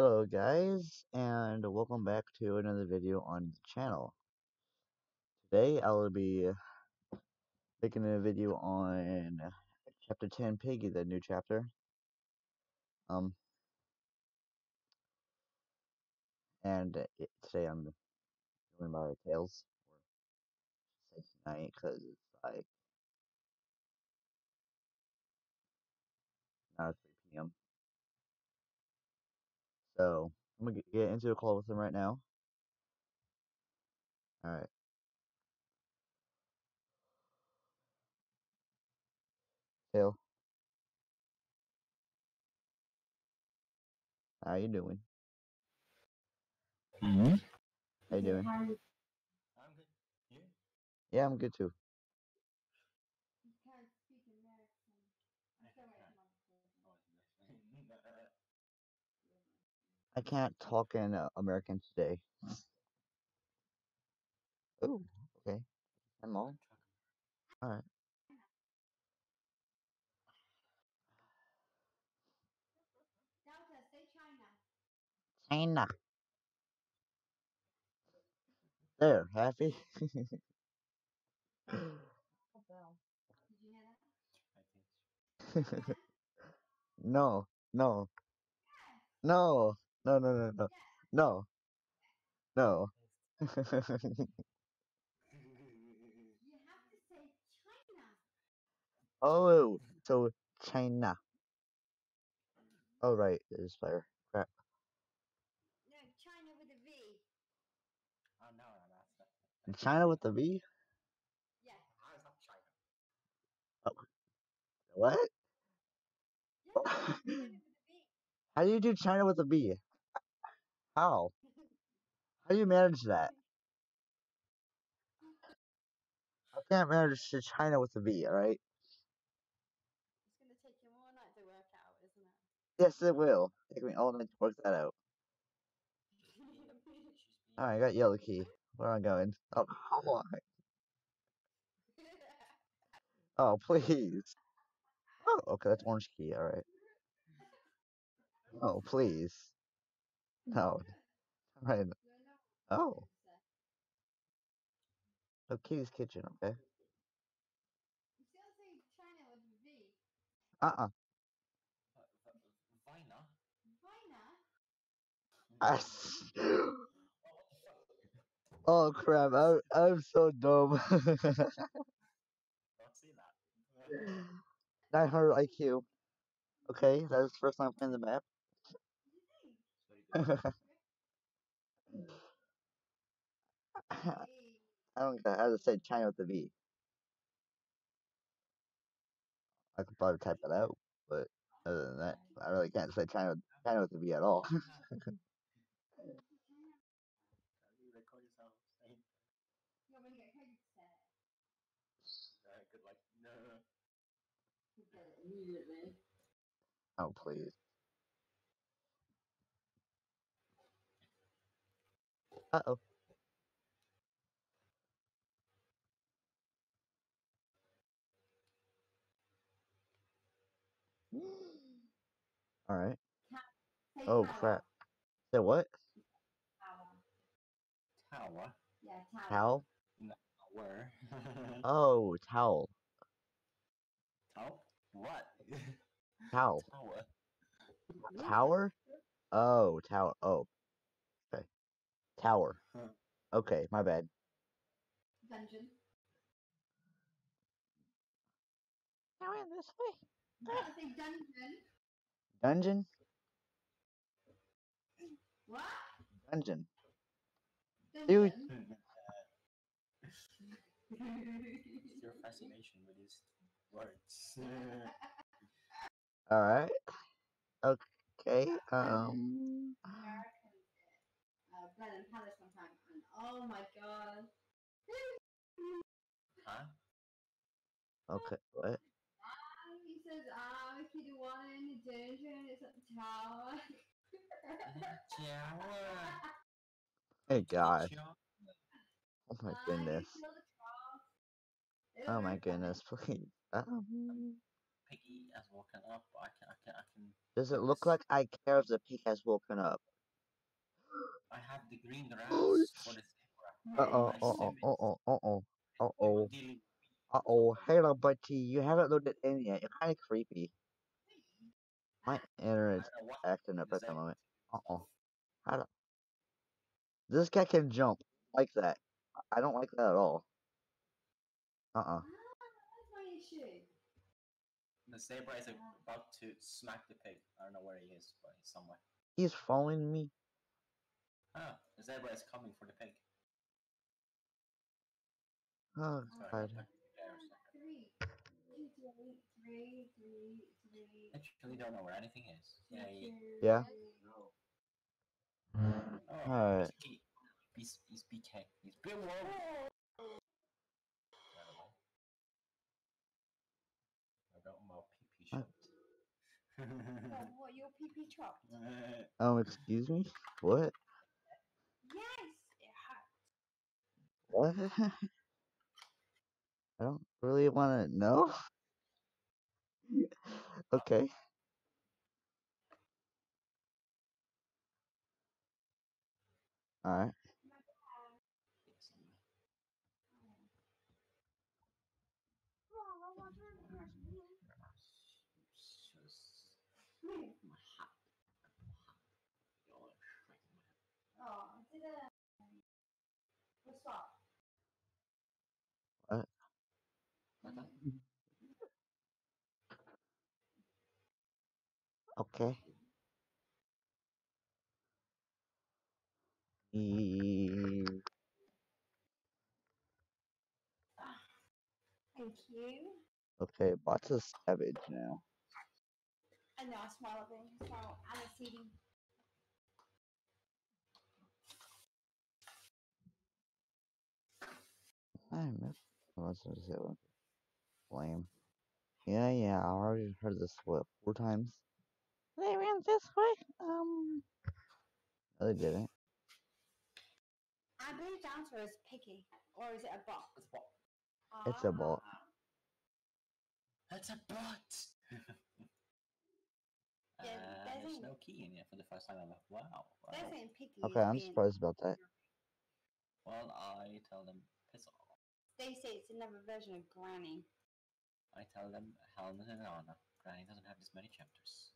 Hello guys, and welcome back to another video on the channel. Today I will be making a video on chapter 10 Piggy, the new chapter. Um, and it, today I'm doing my Tales, or tonight, because it's like So, I'm gonna get into a call with him right now. Alright. Tail. How you doing? hmm How you doing? I'm good. Yeah, I'm good too. I can't talk in uh, American today. Oh, okay. I'm all. Alright. China. There, happy? no, no, no, no, no, no, no, no, no. oh, so China. Oh, right, there's fire. Crap. No, China with a V. Oh no, no, that's. China with a V? Yeah. How is that China? Oh. What? Yeah, China with a V. How do you do China with a V? How? How do you manage that? I can't manage to China with a V, alright? It's gonna take you all night to work out, isn't it? Yes, it will. Take me all night to work that out. Alright, I got yellow key. Where am I going? Oh, come on. Oh, please. Oh, okay, that's orange key, alright. Oh, please. No. Oh, right. Oh. Oh, Kitty's Kitchen, okay. Uh-uh. oh crap, I I'm so dumb. I heard IQ. Okay, that's the first time playing the map. I don't know how to say China with the V. I could probably type it out, but other than that, I really can't say China, China with the V at all. oh do you record yourself saying You're gonna get credit set. uh, good like no You get it immediately. oh, please. Uh oh. Alright. Say Oh, tower. crap. Say what? Tower. tower. Yeah, tower. Towel? Where? Oh, towel. Tower? What? Towel. Tower. Tower? Oh, tower. Oh. Okay. Tower. Huh. Okay, my bad. Dungeon. Now in this way. I say dungeon. Dungeon? What? Dungeon. Dungeon. It's your fascination with these words. Alright. Okay, um. American Blenheim Palace one time, and oh my god. huh? Okay, what? he says, ah, if you want in the dungeon, it's at the tower. Tower. Hey, God. Oh my Ah, goodness. kill the troll. Oh my goodness, please. Um, piggy has woken up. I can, I can, I can. Does it look like I care if the pig has woken up? I have the green grass Oh, for the zebra. Uh oh, uh oh, uh oh, uh oh, uh oh, uh oh. Hello, buddy. You haven't loaded in yet. You're kind of creepy. My internet's I don't know what acting up at the moment. Uh oh. How do... This guy can jump like that. I don't like that at all. Uh uh that's my issue. The zebra is about to smack the pig. I don't know where he is, but he's somewhere. He's following me. Ah, that where it's coming for the pig. Oh, Sorry, God. Actually, don't know where anything is. Yeah. Yay. two, Yeah. three. Oh, Alright. he's, key. he's, he's BK. He's Bill Wall. I got my pee What? What, what, your pee pee chopped? shot. Um, excuse me? What? Yes, it hurt. What? I don't really want to know. okay. Alright. Oh, did it? What's up? Okay. Thank you. Okay, Bot's a savage now. I know, I of it. So, I'm a CD. I I say? What? Lame. Yeah, yeah, I already heard this what four times. They ran this way. Um. No, they didn't. I believe the answer is picky. Or is it a bot? It's a bot. It's a bot. Ah. That's a bot! Uh, there's there's no key in here for the first time ever. Wow. wow. They're picky. Okay, I'm being- surprised about that. Well, I tell them piss off. They say it's another version of Granny. I tell them hell and no, no, no. Granny doesn't have this many chapters.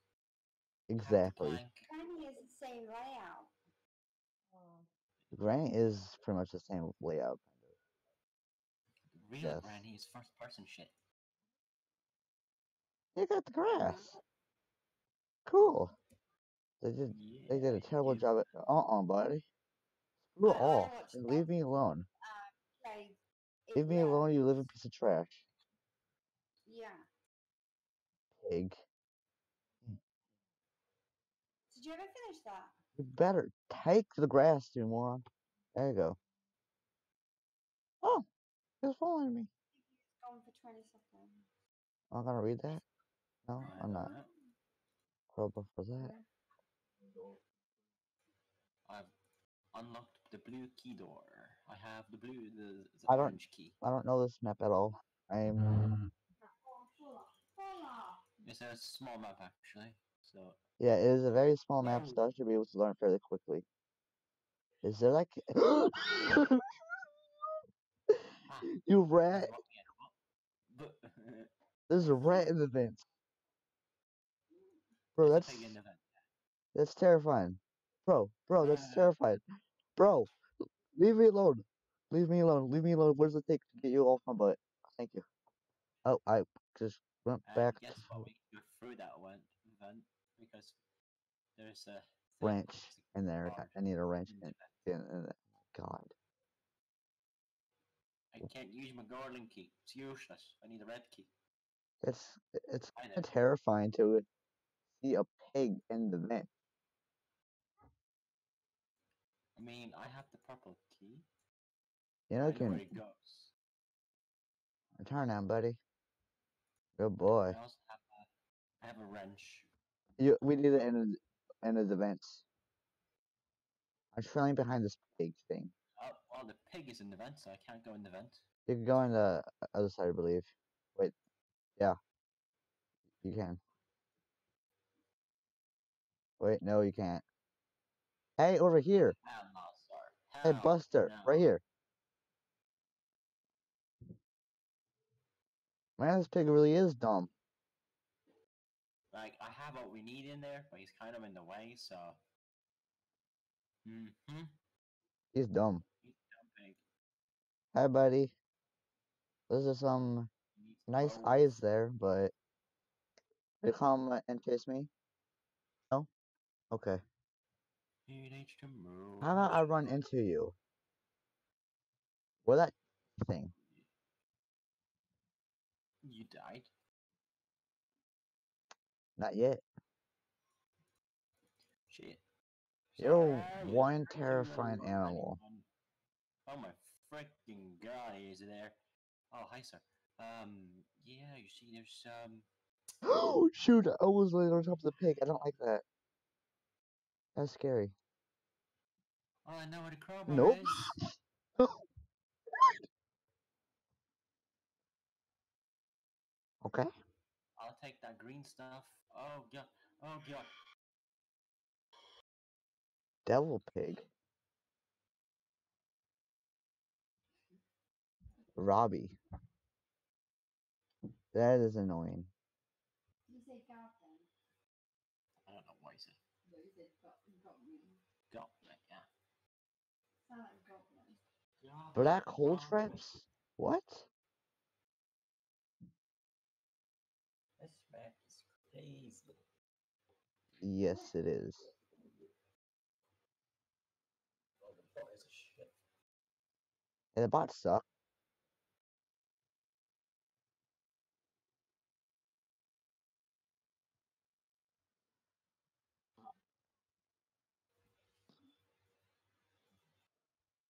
You have to Exactly. blank. Granny is the same layout. Granny is pretty much the same layout. Real Yes. Granny is first person shit. They got the grass. Cool. They did. Yeah, They did a terrible job at. Uh uh buddy. Screw I- I off. and. Leave me alone. Like, it Leave me alone, you works. living piece of trash. Yeah. Pig. Did you ever finish that? You better take the grass, you moron. There you go. Oh, it's following me. Gone for 20 seconds. I'm gonna read that. No, I'm not. Probably for that. I've unlocked the blue key door. I have the blue, the, the I don't- orange key. I don't know this map at all. I'm. Full off. Full off. It's a small map actually, so Yeah, it is a very small map, so I should be able to learn fairly quickly. Is there like. ah, you rat! walking at a There's a rat in the vent. Bro, that's pig in the vent. that's terrifying. Bro, bro, that's terrifying. Bro, leave me alone. Leave me alone. Leave me alone. What does it take to get you off my butt? Thank you. Oh, I just went And back guess what? We can through that one because there's a wrench in there. I need a wrench in in, in. God. I can't use my garland key. It's useless. I need a red key. It's it's kinda terrifying to see a pig in the vent. I mean, I have the purple key. You I know, you can where it goes. turn down, buddy. Good boy. I also have a, I have a wrench. You, we need to end the end of the vents. I'm trailing behind this pig thing. Oh, well, the pig is in the vent, so I can't go in the vent. You can go on the other side, I believe. Wait, yeah. You can. Wait, no, you can't. Hey, over here. Hey, Buster, right here. Man, this pig really is dumb. Like, I have what we need in there, but he's kind of in the way, so. Mm-hmm. He's dumb. He's jumping. Hi, buddy. Those are some nice eyes there, but you come and chase me? No? Okay. He needs to move. How about I run into you? What that thing? You died? Not yet. Shit. You're Sorry, one terrifying little animal. Oh my freaking god, he is there. Oh, hi, sir. Um, yeah, you see, there's, um, Oh shoot! I was laying on top of the pig. I don't like that. That's scary. oh, I know where the crowbar Nope. is. Okay. I'll take that green stuff. Oh, god. Oh, god. Devil pig. Robbie. That is annoying. You say goblin. I don't know why he said No, you said goblin. goblin, yeah. Sound like goblin. Goblin, Black hole traps? What? This map is crazy. Yes, it is. The bot is a shit. And the bots suck.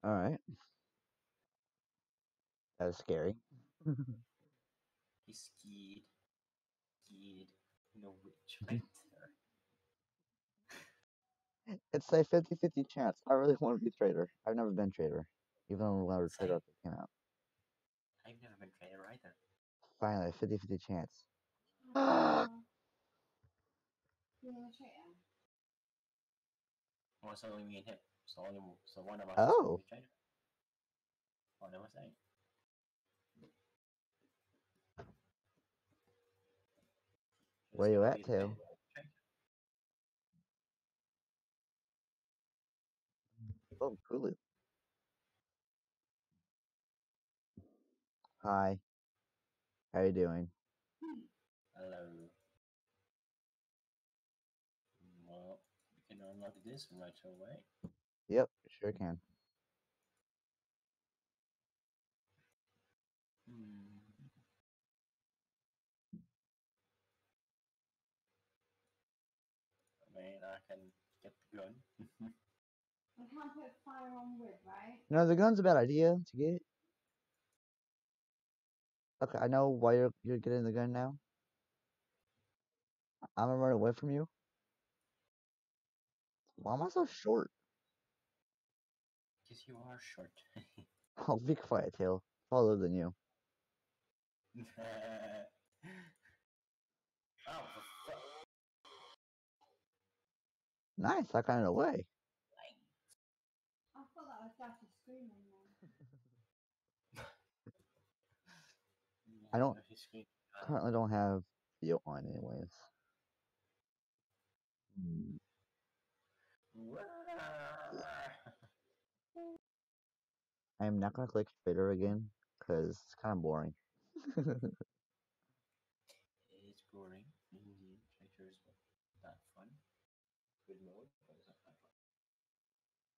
Alright. That was scary. He's skied. Skied. No witch right. It's a 50 50 chance. I really want to be trader. I've never been trader. Even though when I was trader Same. came out. I've never been trader either. Finally, 50 50 chance. Uh, you're a traitor. Well, it's only me and him. So only so one of us Oh. is the trader. What am I saying? Where you at, be the Tail? trader? Oh, Hulu. Hi. How you doing? Hello. Mm, Well, we can unlock this right away. Yep, sure can. Hmm. I mean, I can get the gun. I can't put fire on wood, right? No, the gun's a bad idea to get. Okay, I know why you're you're getting the gun now. I'm gonna run away from you. Why am I so short? Because you are short. I'll oh, be quiet, Tail. Taller than you. oh. Nice, I got in the way. I thought that was Dasher screaming. I don't- If you scream, uh, Currently don't have video on anyways. Hmm. I am not gonna click trader again because it's kind of boring. It's boring. Indeed, traitors not fun. Good mode, but it's not fun.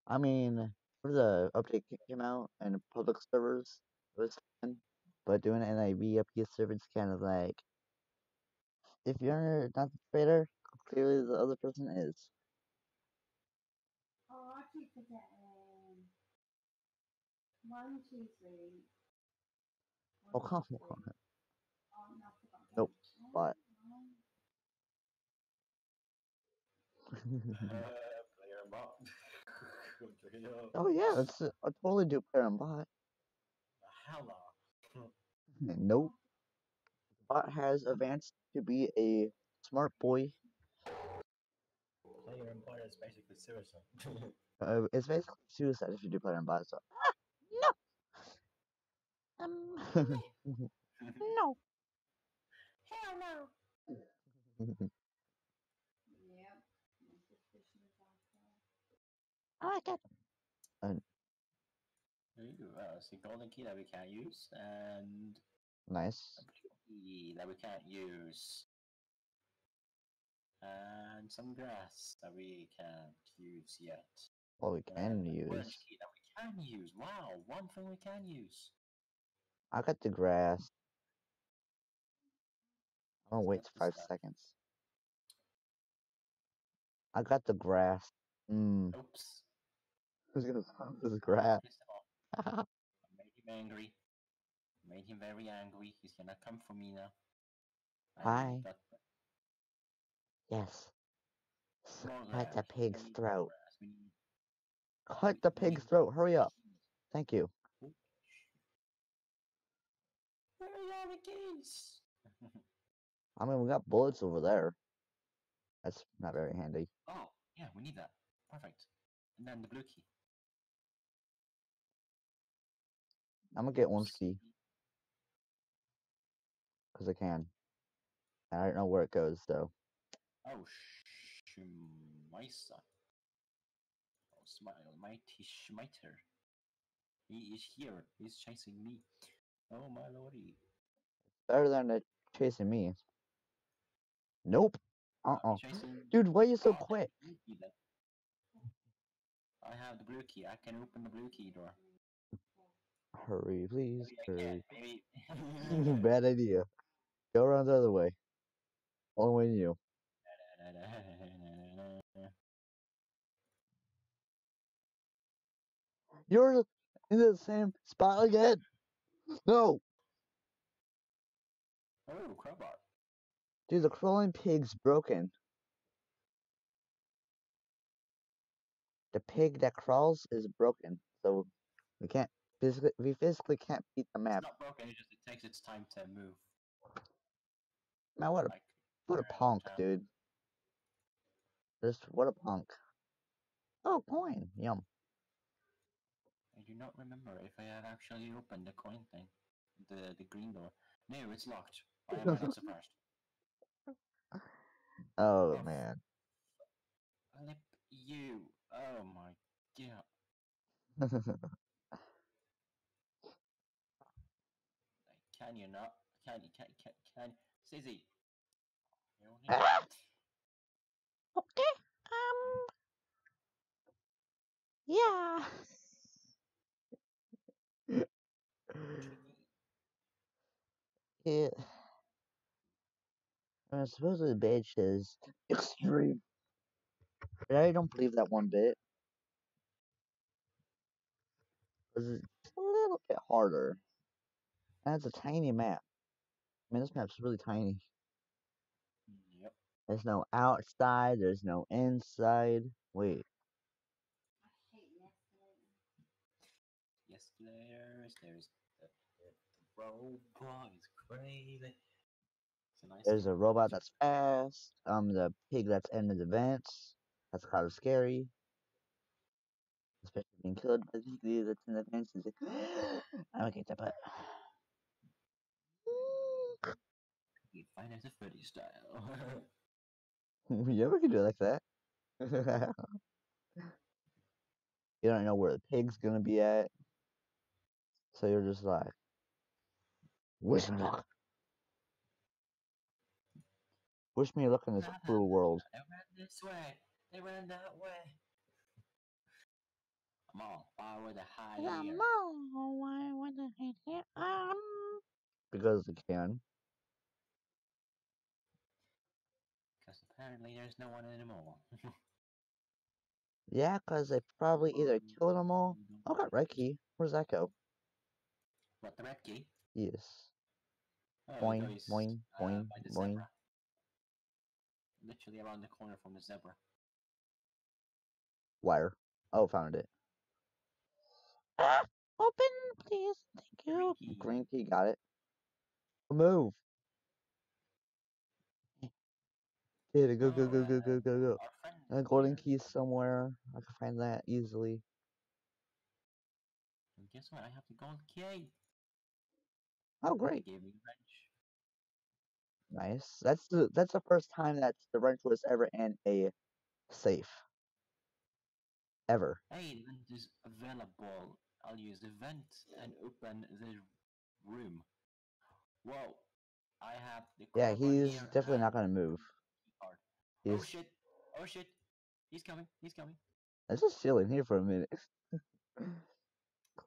I mean, the update came out and public servers, was fun. But doing an in a VIP server is kind of like, if you're not the trader, clearly the other person is. Oh, I keep forgetting. One, two, three. Oh, One, come two, on. Oh, no, Nope, but- Uh, player bot. Player. Oh yeah, it's a, I totally do player and bot. Hell no. Nope. Spot has advanced to be a smart boy. Player and bot is basically suicide. Uh, it's basically suicide if you do play on bot. So Um, no. Hell no. Yep. My suspicion is also. I like it. Ooh, uh, it's a golden key that we can't use, and nice. a key that we can't use, and some grass that we can't use yet. Well, we can and use. orange key that we can use. Wow, one thing we can use. I got the grass. I'm gonna wait five that? seconds. I got the grass. Mm. Oops. Who's gonna find this grass? Pissed him off. I made him angry. Made him very angry. He's gonna come for me now. Hi. that yes. Cut the pig's throat. grass. We need- Cut the pig's throat. Hurry up. Thank you. Where are the keys? I mean, we got bullets over there. That's not very handy. oh, yeah, we need that. Perfect. And then the blue key. I'm gonna get Oops. key because I can. And I don't know where it goes though. Oh, Schmeister. Oh, smile, mighty Schmeiter. He is here. He's chasing me. Oh, my lordy. Better than it chasing me. Nope. Uh Oh, Dude, why are you so quick? blue key then. I have the blue key. I can open the blue key door. Hurry, please. Hurry. Bad idea. Go around the other way. Only way you. You're in the same spot again. No, oh, crowbar. dude, the crawling pig's broken. The pig that crawls is broken, so we can't physically we physically can't beat the It's map. not broken. It just it takes its time to move. Man, what a Like what a punk, dude. Just what a punk. Oh, coin. Yum. I do not remember if I have actually opened the coin thing, the the green door. No, it's locked. I am not surprised. Oh Oh, man. Flip you. Oh my god. Like, Can you not? Can you? Can can can? Sizzy. You don't need! Okay. Um. Yeah. it. I mean, supposedly the badge says extreme. But I don't believe that one bit. Cause it's a little bit harder. It's a tiny map. I mean, this map's really tiny. Yep. There's no outside. There's no inside. Wait. I hate nesting. Escalators. There's the, the, the robot. It's crazy. It's a nice. There's a robot that's fast. Um, the pig that's in the vents. That's kind of scary. Especially being killed by the pig that's in events. Is like, I don't get that, but You find it a Freddy style. yeah, we can do it like that. you don't know where the pig's gonna be at, so you're just like, wish me luck. Wish me luck in this cruel world. They ran this way. They ran that way. Come on, why would they hide Yeah, here? no. Why would I hate here? Um. Because they can. Because apparently there's no one anymore. Yeah, 'cause they probably either killed them all. Oh, got red key. Where's that go? What, the red key? Yes. Oh, Boing, boing, uh, boing, boing. zebra. Literally around the corner from the zebra. Wire. Oh, found it. Ah, open, please. Thank you. Green key. Green key, got it. Move. Yeah, go, go, go, go, go, uh, go, go. A golden here. key somewhere. I can find that easily. And guess what? I have the gold key. Oh, great. gave me the wrench. Nice. That's the that's the first time that the wrench was ever in a safe. Ever. Hey, the vent is available. I'll use the vent and open the room. Whoa. I have the Yeah, he's definitely not gonna move. Oh shit! Oh shit! He's coming! He's coming! let's just chill in here for a minute.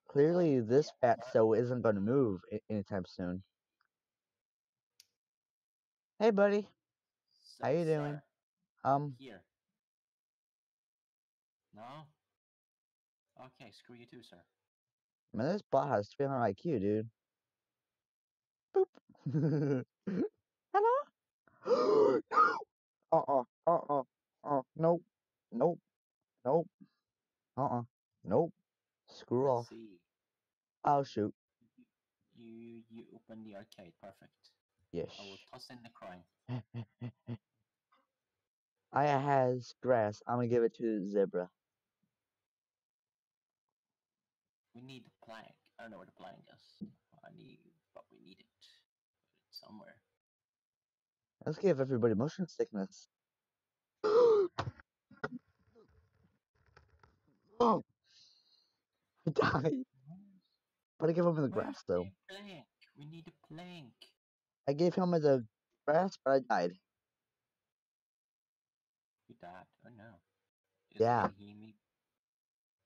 Clearly, this Yeah, fatso isn't gonna move anytime soon. Hey, buddy. So, How you doing? Um, Here. No? Okay, screw you too, sir. man, this bot has 300 IQ, dude. Boop. Hello? uh-uh, uh-uh, uh, nope, nope, nope, uh-uh, nope. Screw off. See. I'll shoot. You you open the arcade, perfect. Yes. I will toss in the coin. I has grass. I'm gonna give it to Zebra. We need the plank. I don't know where the plank is. I need, but we need it. Put it somewhere. Let's give everybody motion sickness. oh, I died. But I gave him the grass though. plank? We need a plank. I gave him the grass, but I died. You died. Oh no. Is Yeah.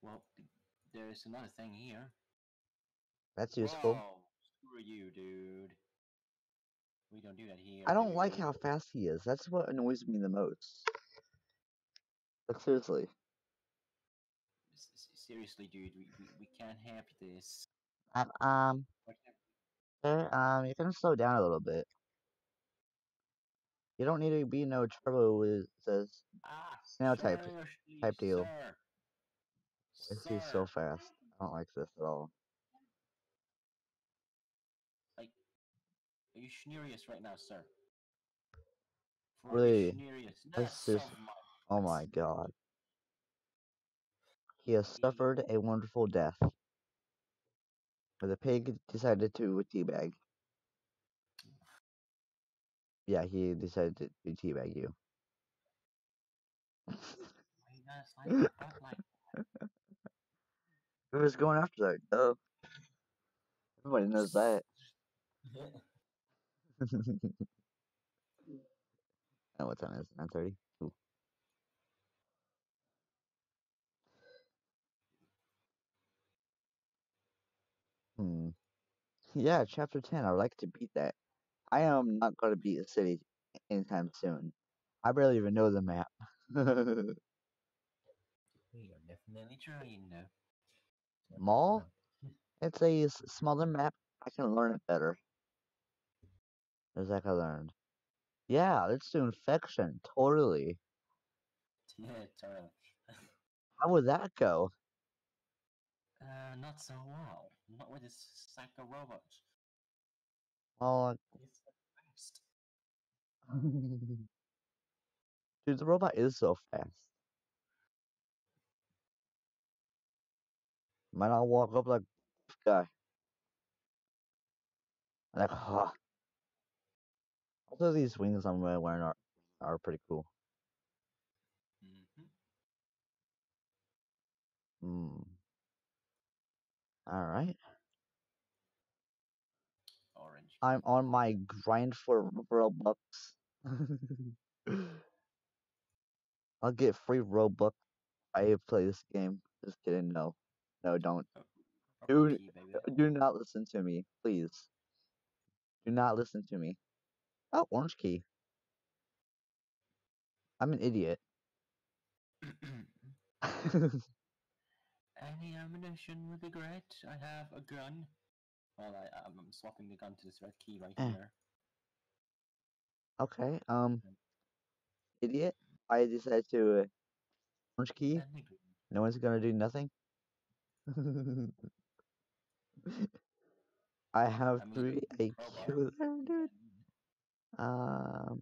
Well, there's another thing here. That's useful. Whoa, screw you, dude. We don't do that here. I don't like how fast he is. That's what annoys me the most. Like seriously. Seriously, dude, we, we, we can't have this. Um, um, sir, um, you can slow down a little bit. You don't need to be no trouble with says Ah, Snail type- type deal. Sir. This is so fast. I don't like this at all. Like, are you serious right now, sir? For Really? This is-. Oh my god. He has suffered a wonderful death. Where the pig decided to teabag. Yeah, he decided to teabag you. Why you gotta slide your butt like Who was going after that? Oh. Everybody knows that. oh, what time is it? 9.30? Ooh. Hmm. Yeah, chapter 10. I would like to beat that. I am not going to beat a city anytime soon. I barely even know the map. We are definitely trying now. Mall? It's a smaller map. I can learn it better. As like I learned. Yeah, let's do infection. Totally. Yeah, totally. How would that go? Uh, not so well. Not with this sack of robots. Well, It's so fast. dude, the robot is so fast. Might not walk up like this guy. Like, huh. Also, these wings I'm wearing are are pretty cool. Mm-hmm. Hmm. All right. Orange. I'm on my grind for Robux. I'll get free Robux. I play this game. Just kidding. No, no, don't. Purple dude. Do not listen to me, please. Do not listen to me. Oh, orange key. I'm an idiot. Any ammunition would be great. I have a gun. Well, I, I'm swapping the gun to this red key right Eh. here. okay. Um, idiot. I decided to uh, orange key. And the green. No one's gonna do nothing. I have I mean, three. IQ there, dude. Um,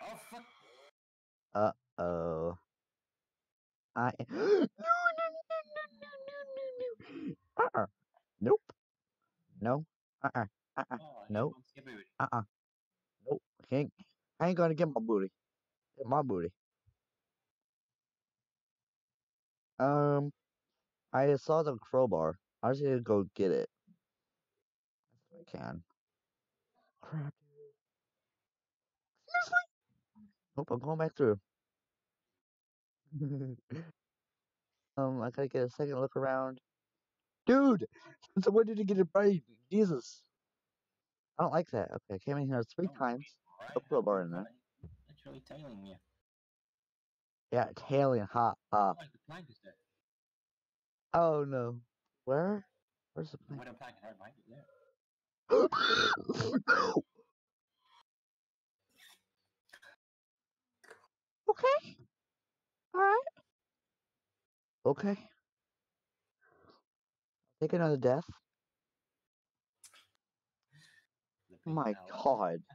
Oh fuck! Uh oh. I no no no no no no no. Uh uh. Nope. No. Uh uh. Uh uh. Oh, Nope. Uh uh. Nope. I ain't. I ain't gonna get my booty. Get my booty. Um. I saw the crowbar. I just need to go get it. If I can. Crap. Nope. I'm going back through. um. I gotta get a second look around. Dude, since when did you get it right? Jesus. I don't like that. Okay, I came in here three Oh, times. Right? A crowbar in there. Literally tailing you. Yeah, Italian hot. Uh, Oh, oh no. Where? Where's the plank? plank is right behind you there. Okay. Alright. okay. Take another death. Oh my hell. god.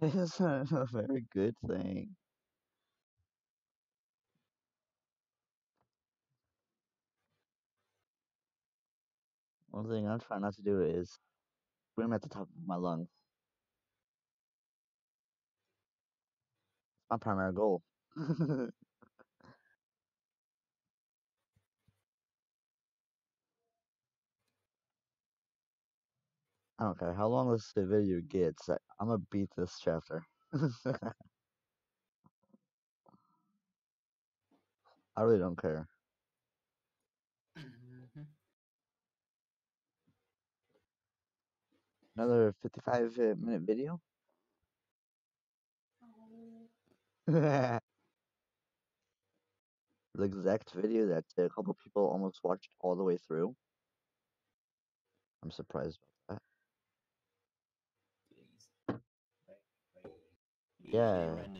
This isn't a very good thing. One thing I'm trying not to do is scream at the top of my lungs. It's my primary goal. I don't care how long this video gets. I'm gonna beat this chapter. I really don't care. Another 55 uh, minute video. the exact video that a couple people almost watched all the way through. I'm surprised about he Yeah. that.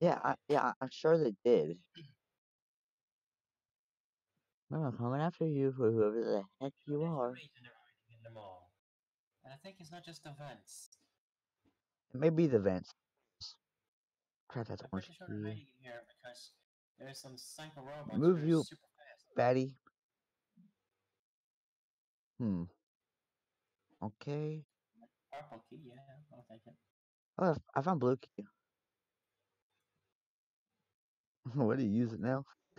Yeah, I, yeah, I'm sure they did. No, I'm coming after you for whoever the heck you are. reason they're hiding in the mall. And I think it's not just the vents. It may be the vents. I'm pretty sure they're hiding in here because there's some psycho robots Move you- Fatty. Hmm. Okay. Purple key, yeah, I'll take it. Oh, I found blue key. what do you use it now?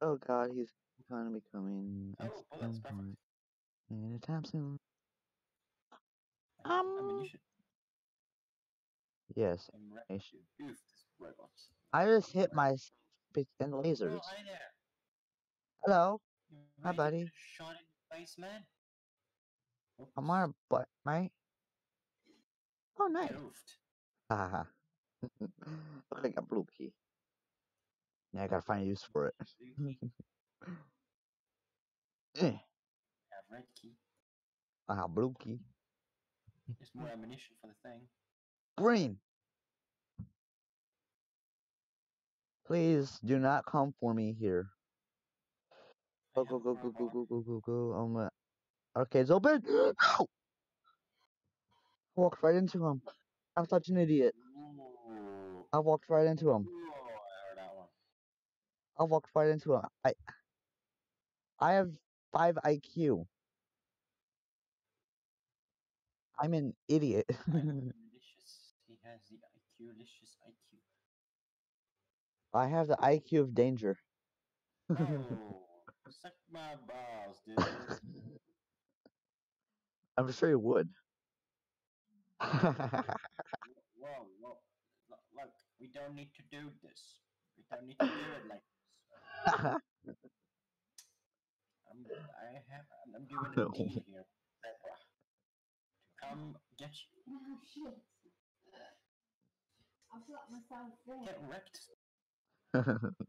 oh god, he's gonna be coming Oh, that's perfect. Point. Anytime soon. I mean, Um, you should. Yes. I'm ready I sh- to goof this. I just hit my spit and lasers. Hello. You Hi, buddy. get Shot in face, man. I'm on a butt, mate. Oh, nice. Goofed. Haha. Look, I got blue key. Yeah, I gotta find a use for it. Blue key, Eh, have red key. I have blue key. There's more ammunition for the thing. Green. Please do not come for me here. Go go go go go go go go go. Um, uh, arcade's open. No! I walked right into him. I'm such an idiot. I walked right into him. I heard that one. I walked right into him. I I have five IQ. I'm an idiot. He has the IQ, licious IQ. I have the IQ of danger. Oh, suck my balls, dude. I'm sure you would. whoa, whoa. Look, look, we don't need to do this. We don't need to do it like this. I'm, I have, I'm doing a deal here, come get you. Oh shit. I've slapped myself there. Get wrecked.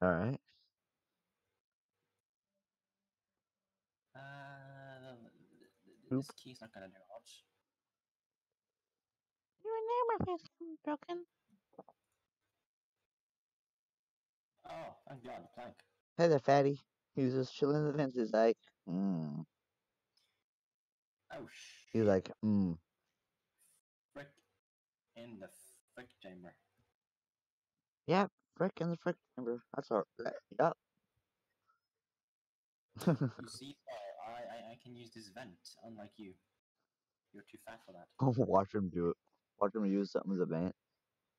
All right. Uh, Oop. this key's not gonna do much. Your neighbor is broken. Oh, thank God, the plank. Hey there, fatty. He's just chilling in the vents. He's like, mm. Oh He's like, mm. frick in the frick chamber. Yep, frick in the frick chamber. That's all. That, yep. You see, uh, I, I I can use this vent, unlike you. You're too fat for that. Watch him do it. Watch him use something as a vent.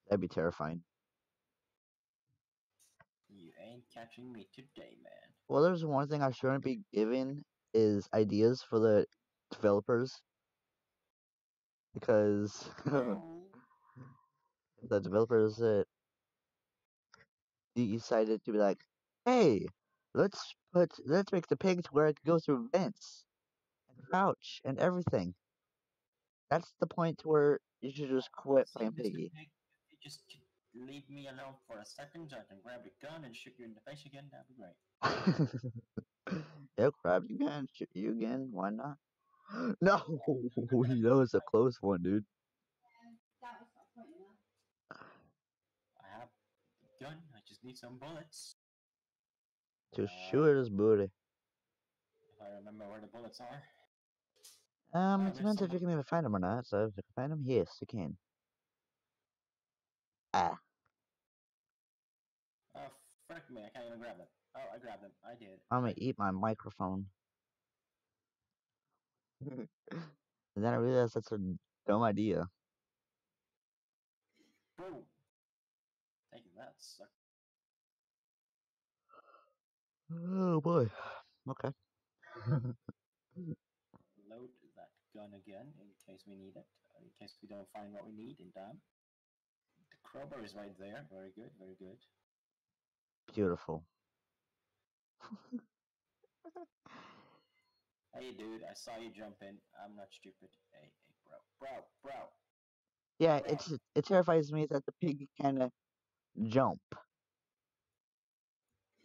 That'd be terrifying. You ain't catching me today, man. Well, there's one thing I shouldn't be giving is ideas for the developers because mm-hmm. the developers that decided to be like, hey, let's put let's make the pig to where it can go through vents and crouch and everything. That's the point to where you should just quit See, playing piggy. Pig, you just leave me alone for a second so I can grab a gun and shoot you in the face again, that'd be great. He'll grab you again, shoot you again. Why not? No, that was a close one, dude. That was not point enough. I have a gun, I just need some bullets. To Uh, shoot his booty. If I remember where the bullets are. Um, it depends if you can even find him or not. So if you can find him, yes, you can. Ah, Oh, frick me, I can't even grab them. Oh, I grabbed them. I did. I'm gonna eat my microphone. and then I realized that's a dumb idea. Boom! Taking that, suck. Oh boy. Okay. Load that gun again in case we need it. uh, In case we don't find what we need in time. The crowbar is right there. Very good, very good. Beautiful. Hey, dude, I saw you jump in. I'm not stupid. Hey, hey, bro, bro, bro. Yeah, it's it terrifies me that the pig can uh, jump.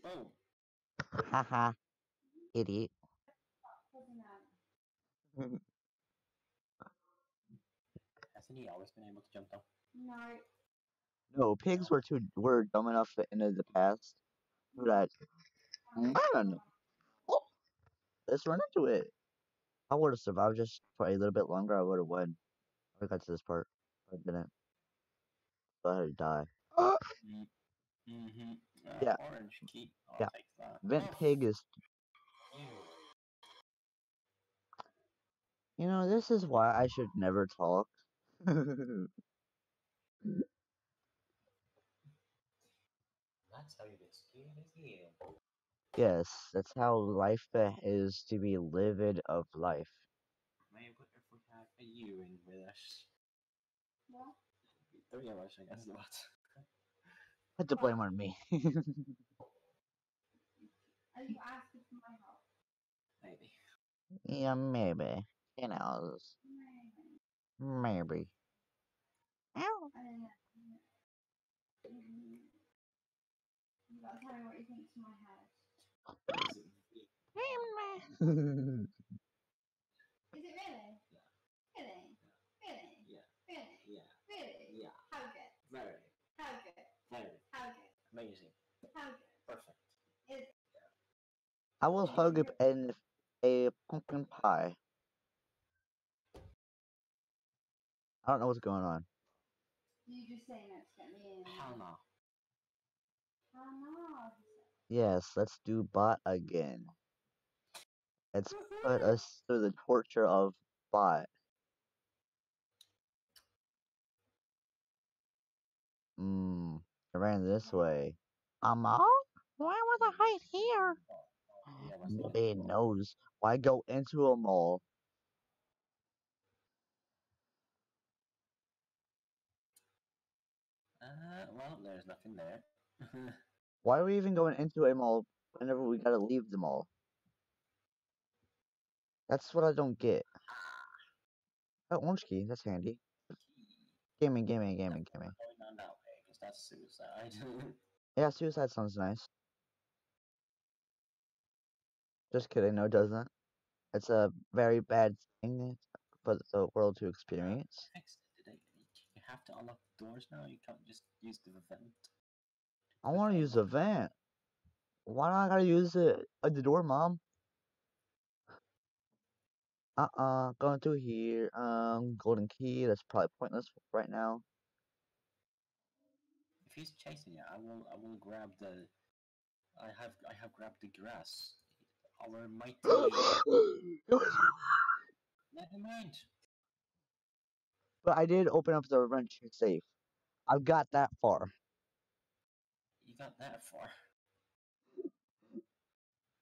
Boom! Haha. Idiot. Hasn't he always been able to jump though? No. No, pigs were too were dumb enough in the past that man, oh, let's run into it. I would have survived just for a little bit longer. I would have won. I got to this part, but I didn't. So I had to die. Mm-hmm. Uh, Yeah. Orange key. I'll Yeah. take that. Vent Oh, pig is. You know, this is why I should never talk. That's how you get scared as hell. Yes, that's how life uh, is to be lived of life. Maybe if we have a you in with us. What? Three of us, I guess, but. Put the blame on me. Are you asking for my help? Maybe. yeah, maybe. You know, Maybe. maybe. Ow. I don't know. Mm. You gotta tell me what you think's in my head. Is it me? Is really? Really? Really? Yeah. Really? Yeah. Really? Yeah. How good? Very. How good? Very. How good? Amazing. How good? Perfect. Is I will hug a, an, a pumpkin pie. I don't know what's going on. you just saying that to get me in? Hell no. How no? Yes, let's do bot again. Let's put us through the torture of bot. Mmm, I ran this way. I'm all? Why was I hide here? Yeah, Nobody knows. Why go into a mall? Uh, well, there's nothing there. Why are we even going into a mall whenever we gotta leave the mall? That's what I don't get. Oh, orange key, that's handy. Gaming, gaming, gaming, gaming. Going on that way, that's suicide. Yeah, suicide sounds nice. Just kidding, no, it doesn't. It's a very bad thing for the world to experience. Fixed it today. You have to unlock the doors now. You can't just use the vent. I want to use a vent. Why do I gotta use it at the door, mom? Uh-uh, going through here. Um, golden key. That's probably pointless right now. If he's chasing you, I will. I will grab the. I have. I have grabbed the grass. Our mighty. Never mind. but I did open up the wrench safe. I've got that far. You got that far.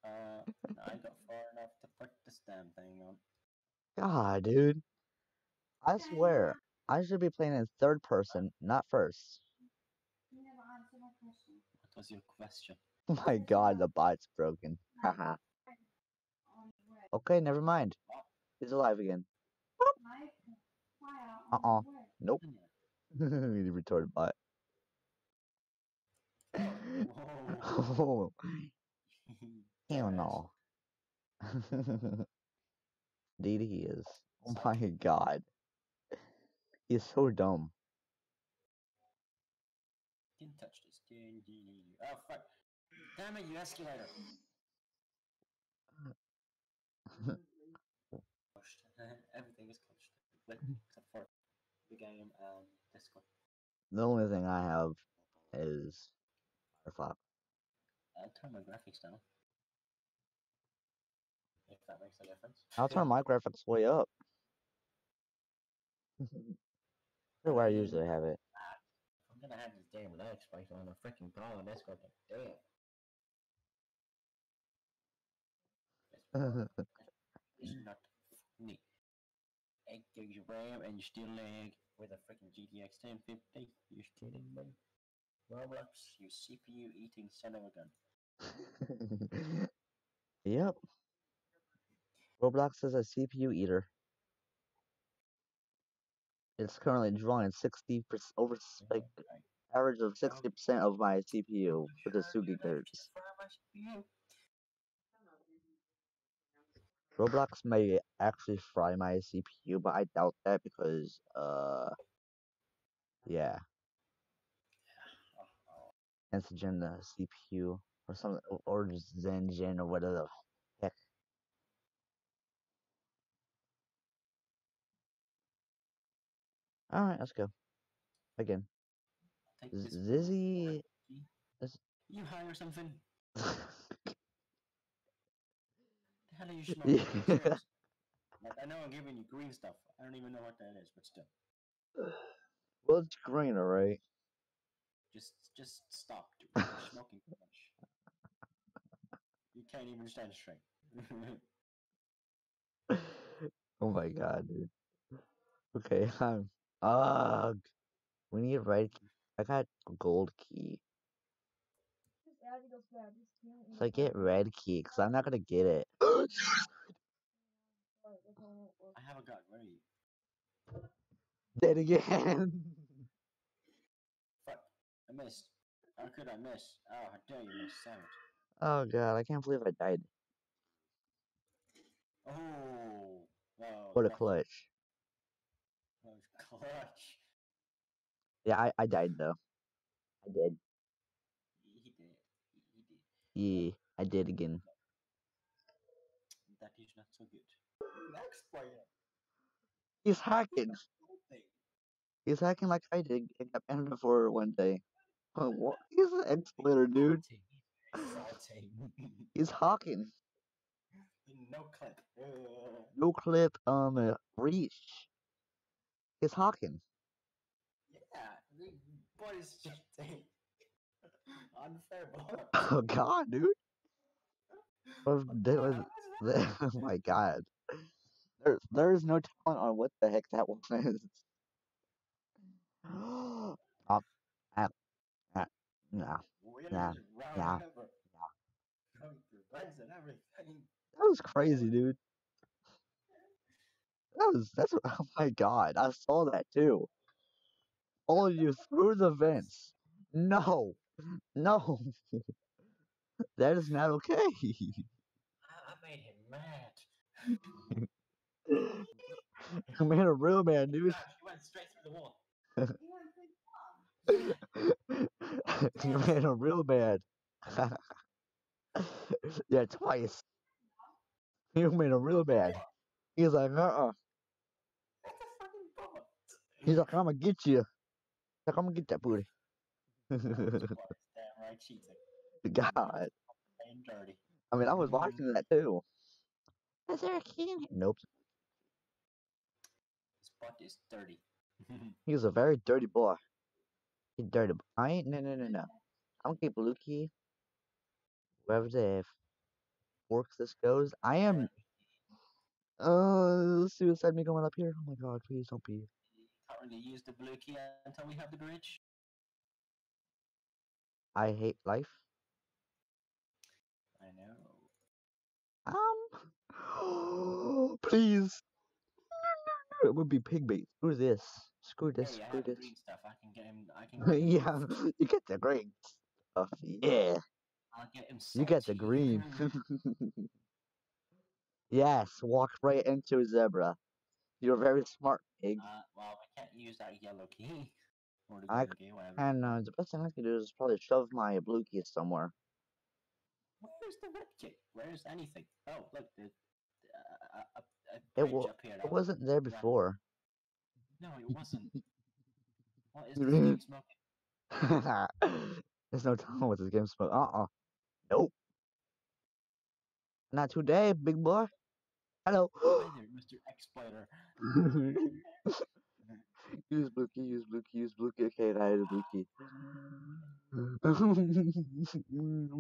Uh, I got far enough to put this damn thing on. God, dude. I swear, I should be playing in third person, not first. You never answered my question. What was your question? Oh my god, the bot's broken. Haha. On okay, never mind. He's alive again. My fire on Uh-uh. Nope. Hmm. you retarded bot. Oh, hell no. Indeed he is. Oh my god. He's so dumb. Didn't touch this. Oh fuck! Damn it, you escalator! Everything is closed. Except for the game and Discord. The only thing I have is Firefox. I'll uh, turn my graphics down. If that makes a difference. I'll turn my graphics way up. Where I usually have it. I'm gonna have this damn leg spike on a freaking call on Discord. Like, damn. It's not funny. 8 gigs of RAM and you still lag with a freaking GTX 1050. You're kidding me? Roblox, you CPU eating son of a gun. yep. Roblox is a CPU eater. It's currently drawing 60 percent over like average of 60 percent of my CPU, which the 2 gigahertz. Roblox may actually fry my CPU, but I doubt that because uh yeah, Zengen the CPU or something or Zengen or whatever the heck. All right, let's go again. Take Z- this Zizzy. You hire something? The hell are you smoking? I know I'm giving you green stuff. I don't even know what that is, but still. well, it's green, all right. Just just stop. You're smoking too much. You can't even stand straight. oh my god, dude. Okay, um, ugh. We need red. Key. I got gold key. So I get red key because I'm not gonna get it. I have a gun. Where are you? Dead again. I missed. How could I miss? Oh, how dare you miss, savage. oh god, I can't believe I died. Oh. Whoa. What a that clutch. was clutch. Yeah, I, I died though. I did. He did. He did. Yeah, I did again. That is not so good. Next player. He's hacking. He's hacking like I did and got banned before one day. Oh, what? He's an exploiter, dude. He's hawking. no clip. No clip, um, uh, reach. He's hawking. yeah, the boys just think unfair bar. Oh god, dude. Was, that, oh my god. There, there's no talent on what the heck that was. ah, ah, Yeah, yeah, ever. Going through legs and everything. That was crazy, dude. That was that's oh my god, I saw that too. All of you through the vents. No, no, that is not okay. I, I made him mad. I made a real man, dude. He went straight through the wall. You went pretty far. you made a real man. yeah, twice. You made him real bad. He's like, uh uh That's a fucking bullet. He's like, I'm gonna get you. He's like, I'm gonna get that booty. Damn right cheating. God. Playing dirty. I mean, I was watching that too. Is there a key in here? Nope. His butt is dirty. He's a very dirty boy. He's dirty. I ain't, no, no, no, no. I'm gonna keep Lukey. Wherever the forks this goes. I am. Uh, suicide me going up here. Oh my god, please don't be. Can't really use the blue key until we have the bridge. I hate life. I know. Um. please. It would be pig bait. Screw this. Screw this. hey, Screw this. green stuff. I can get him. I can. Get him yeah, you get the green stuff. Yeah, I'll get him. you get the green. Yes, walk right into a zebra. You're very smart, pig. uh, well, I can't use that yellow key. I key. And uh, the best thing I can do is probably shove my blue key somewhere. Where's the red key? Where's anything? Oh, look, the, uh, a, a, a It bridge wa- up here. It wasn't there before. No, it wasn't. what is this? There's no telling what this game smoke. Uh uh Nope. Not today, big boy. Hello. Hi there, Mr. Exploiter. use blue key, use blue key, use blue key. Okay, I had a blue key. I'm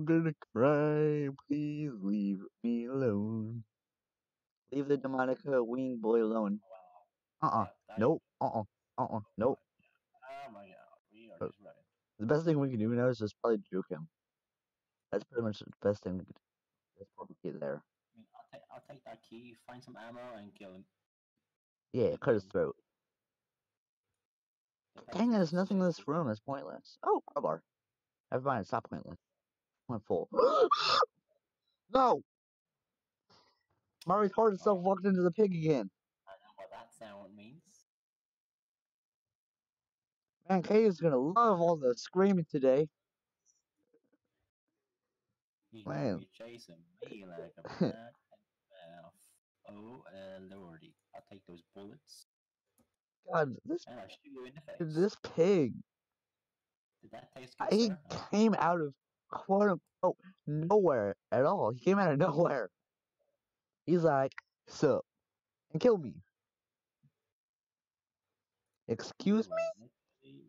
gonna cry. Please leave me alone. Leave the demonic wing boy alone. Uh uh That- that- Nope. Uh uh Uh uh Nope. Oh my god, we are just running. The best thing we can do now is just probably juke him. That's pretty much the best thing we could do. That's probably there. I mean, I'll take I'll take that key, find some ammo, and kill him. Yeah, cut his throat. Dang it, there's nothing in this room It's pointless. Oh, crowbar. Never mind, it's not pointless. Went full. no! My retarded self walked into the pig again. I know what that sound means. Man, Kay is gonna love all the screaming today. Gonna be chasing me like a mouth. Oh, uh, lordy. I'll take those bullets God, this and I'll shoot you in the face. this pig, Did that taste good, he? Came out of quote unquote nowhere at all. He came out of nowhere. He's like, sup, and kill me. Excuse me?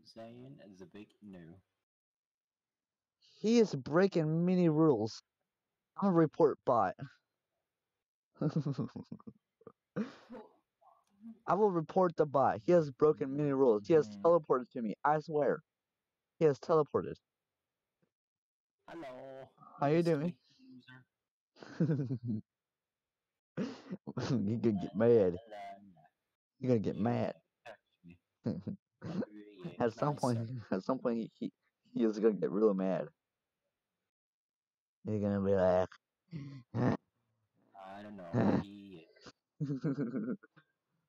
Saying is a big no. He is breaking many rules. I'm a report bot. I will report the bot. He has broken many rules. He has Mhm. teleported to me. I swear. He has teleported. Hello. How you doing? User. gonna get mad. You're gonna get mad. touch me. Really at some point, at some point, he, he he is gonna get real mad. He's gonna be like, I don't know. He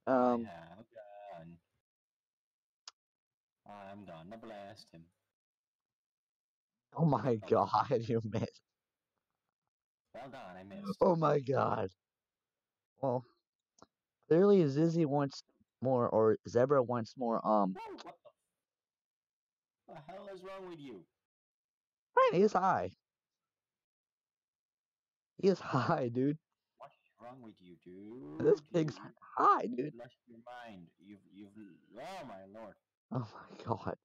um, I have a gun. I'm gonna blast him. oh my god, you missed. Well done, I missed. Oh my god. Well, clearly Zizzy wants more, or Zebra wants more. Um, what the? The hell is wrong with you? right, he's high. He is high, dude. What is wrong with you, dude? This pig's high, dude. lost your mind. You've, you've. Oh my lord. Oh my god.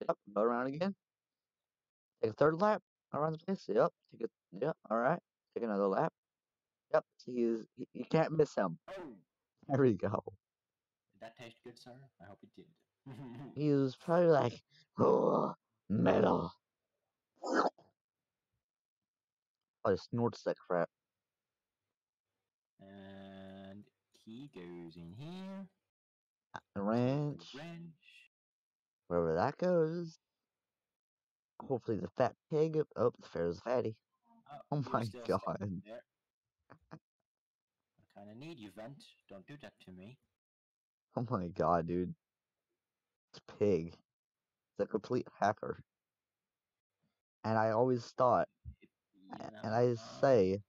Yep, go around again. Take a third lap around the place. Yep. Take a yep. All right. Take another lap. Yep. He is. He, you can't miss him. Oh, There we go. did that taste good, sir? I hope it did. He was probably like, oh, metal. Oh, probably snorts that crap. and he goes in here. The ranch, Wrench. wherever that goes. Hopefully the fat pig. Uh, oh, the fair's fatty. Oh my God. Kind of need you, Vent. Don't do that to me. Oh my god, dude. This pig. It's a complete hacker. And I always thought, You and I uh, say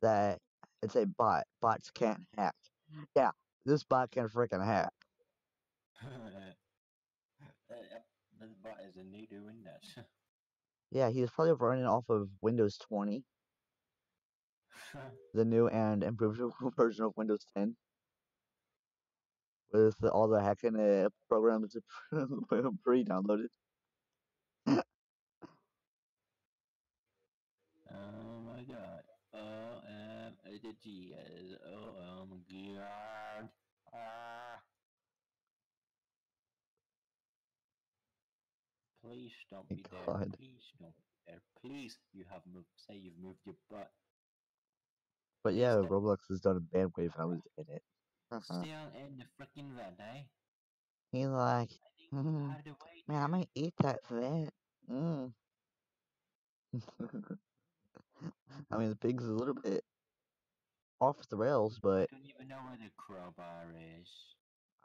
that it's a bot. Bots can't hack. Yeah, this bot can freaking hack. this bot is indeed doing that. Yeah, he's probably running off of Windows 20, the new and improved version of Windows 10, with all the hacking uh, programs pre-downloaded. oh my god. O M A G S O M god. Ah. Please don't My be there. Please don't be there. Please, you have moved. Say you've moved your butt. But yeah. Roblox has done a bandwave. I was in it. Uh-huh. Still in the freaking vent, eh? He's like, I "Mm, man, I might eat that vent. Mm. I mean, the pig's a little bit off the rails, I but don't even know where the crowbar is.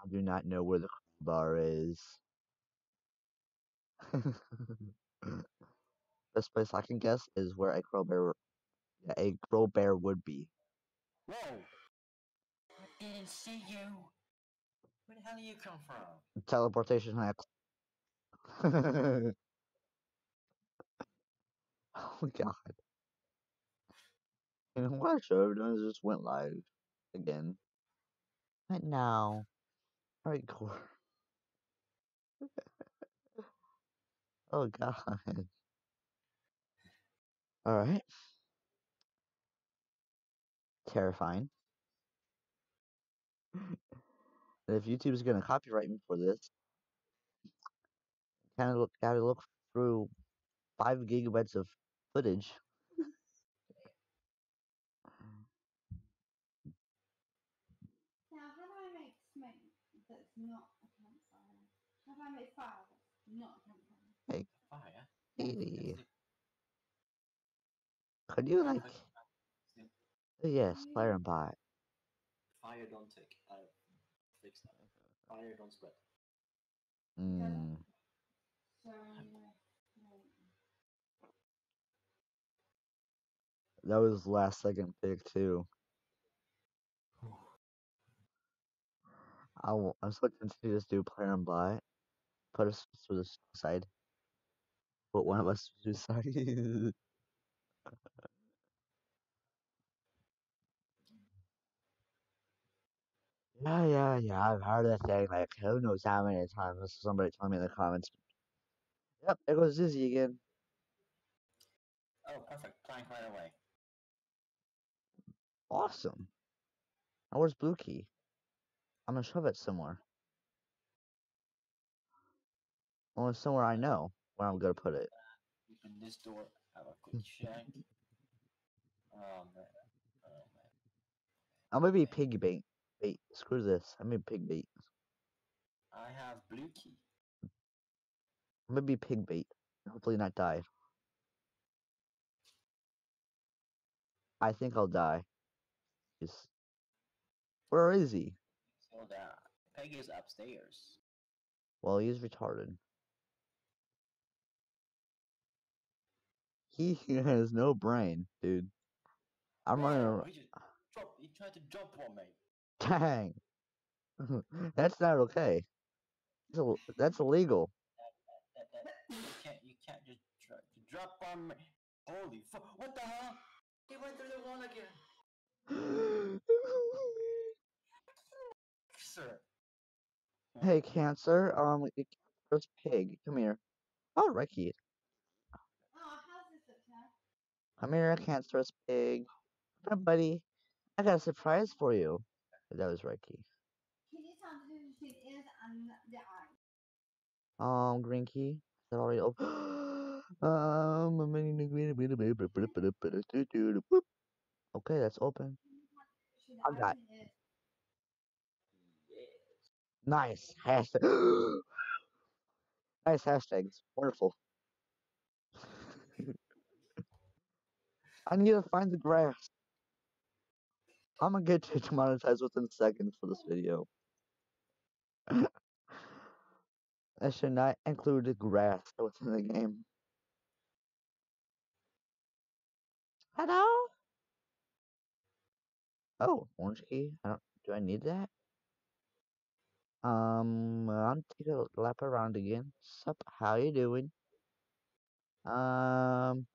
I do not know where the crowbar is. Best place I can guess is where a crow bear, yeah, a crow bear would be. Whoa! I didn't see you. Where the hell do you come from? Teleportation hacks. oh god. You know what I should have done is just went live again. But no. Hardcore. oh god. Alright. Terrifying. And if YouTube's gonna copyright me for this, kind of gotta look through five gigabytes of footage. Now, how do I make smoke that's not a campfire? How do I make fire that's not a campfire? Fire? Hey, could you like? Uh, Yes, player and bot. Fire don't take. Uh, fix that. Fire don't spread. Mm. That was last second pick too. I will, I'm so tempted to just do player and bot. Put us to the side. Put one of us to the side. Yeah, yeah, yeah. I've heard that thing like who knows how many times. Somebody tell me in the comments. Yep, there goes Zizzy again. Oh, perfect. Plank right away. Awesome. Now where's Blue Key? I'm gonna shove it somewhere. Only somewhere I know where I'm gonna put it. Open this door. Have a quick check. Oh man. Oh man. I'm gonna be pig bait. Bait. Screw this. I'm gonna be pig bait. I have blue key. I'm gonna be pig bait. Hopefully not die. I think I'll die. Just where is he? So that Peg is upstairs. Well, he's retarded. He has no brain, dude. I'm running. Bro, ar- He just. He tried to jump on me. Dang. That's not okay. That's, Ill- that's illegal. That, that, you can't. You can't just dro- drop on me. Holy fuck! What the hell? He went through the wall again. Sir. hey, Cancer. Um, Cancer's pig. Come here. Oh, Ricky. Oh, how's this look. Come here, Cancerous pig. Come on, buddy. I got a surprise for you. That was Ricky. Can you tell difference between ears and the eyes? Um, green key. Is that already open? um, a mini green- Boop. okay, that's open. I got- eyes and ears. Yes. Nice hashtag. nice hashtags. Wonderful. I need to find the grass. I'm gonna get to demonetized within seconds for this video. I should not include the grass within the game. Hello? Oh, orange key. I don't. Do I need that? Um, I'm take a lap around again. Sup? How you doing? Um,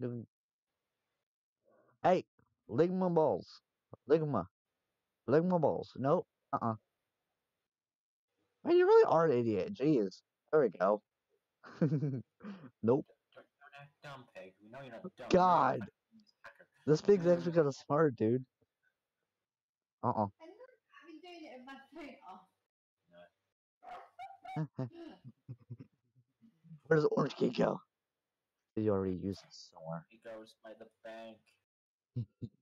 doing. Hey, ligma balls. Ligma. Ligma balls. Nope. Uh-uh. Man, you really are an idiot. Jeez. There we go. nope. Don't, don't act dumb, pig. We know you're not dumb. God. This pig's actually kind of smart, dude. Uh-uh. I've been doing it with my phone off. Where does orange key go? Did you already use it somewhere? He goes by the bank.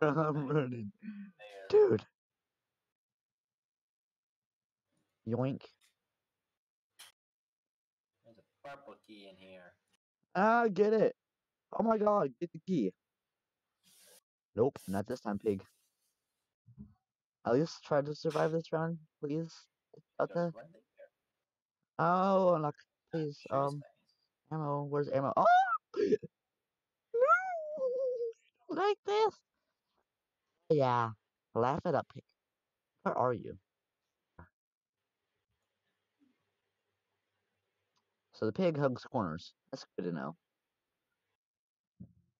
I'm running. Dude. Yoink. There's a purple key in here. Ah, get it. Oh my god, get the key. Nope, not this time, pig. At least try to survive this round, please. Out Just there. right there. Oh, unlock, please. Um, ammo. Where's ammo? Oh! no! Like this? Yeah. Laugh it up, pig. Where are you? So the pig hugs corners. That's good to know.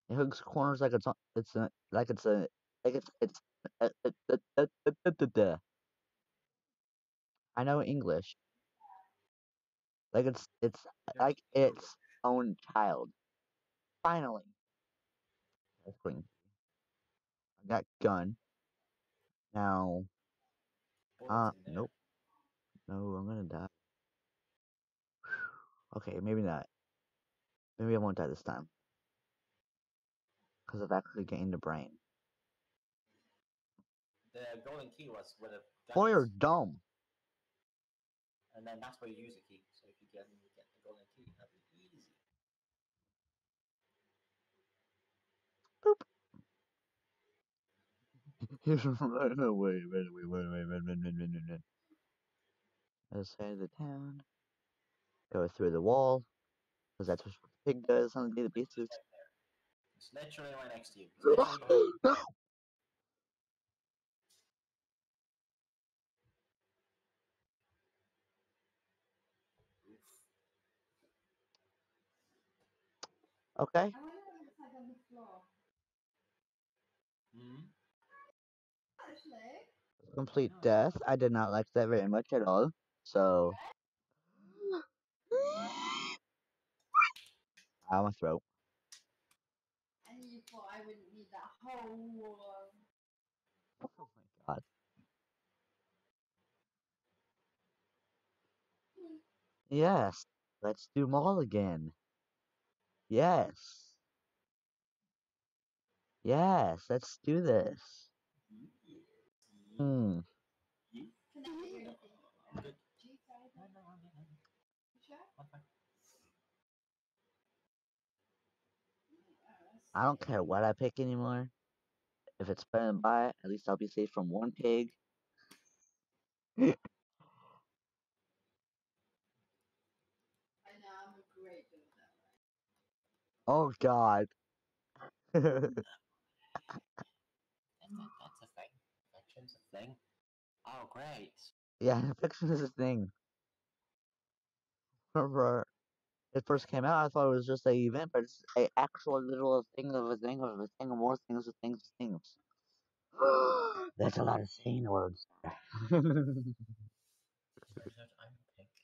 It hugs corners like it's on, it's a, like it's a like it's it's. Uh, uh, uh. I know English. Like it's it's like its own child. Finally. That's. I got gun. Now, uh, nope. No, I'm gonna die. Okay, maybe not. Maybe I won't die this time. Because I've actually gained a brain. The golden key was the gun Boy, you're dumb. and then that's where you use the key. So if you get you get the golden key, that'll be easy. Run away, run away, run away, run, run, run, run, run, run. Other side of the town. Go through the wall. Because that's what the pig does on a daily basis. Right there. It's literally right next to you. It's literally behind you. Oof. Okay. I wonder what it looks like on the floor. Hmm? Actually, Complete death. I did not like that very much at all. So. Ow, my throat. and you thought I wouldn't need that whole. Oh my god. Yes. Let's do mall again. Yes. Yes, let's do this. Hmm. I don't care what I pick anymore. If it's better than buy at least I'll be safe from one pig. Oh god. That, that, that's a thing. Action's a thing. Oh, great. yeah, fiction is a thing. Remember, it first came out, I thought it was just a event, but it's a actual literal thing of a thing of a thing of more things of things of things. That's a lot of saying words. Turns out I'm pink.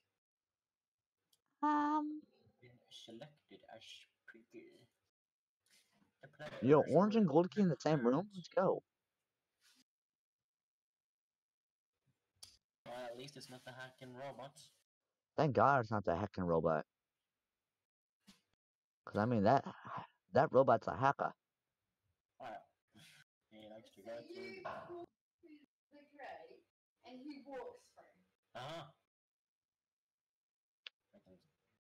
Um, Been selected as piggy. The player Yo, orange and gold key in the same room? Let's go. Well, at least it's not the hacking robots. Thank God it's not the hacking robot. Cause I mean that that robot's a hacker. Wow. He likes to go you through. walk the grate, and he walks through. Uh huh.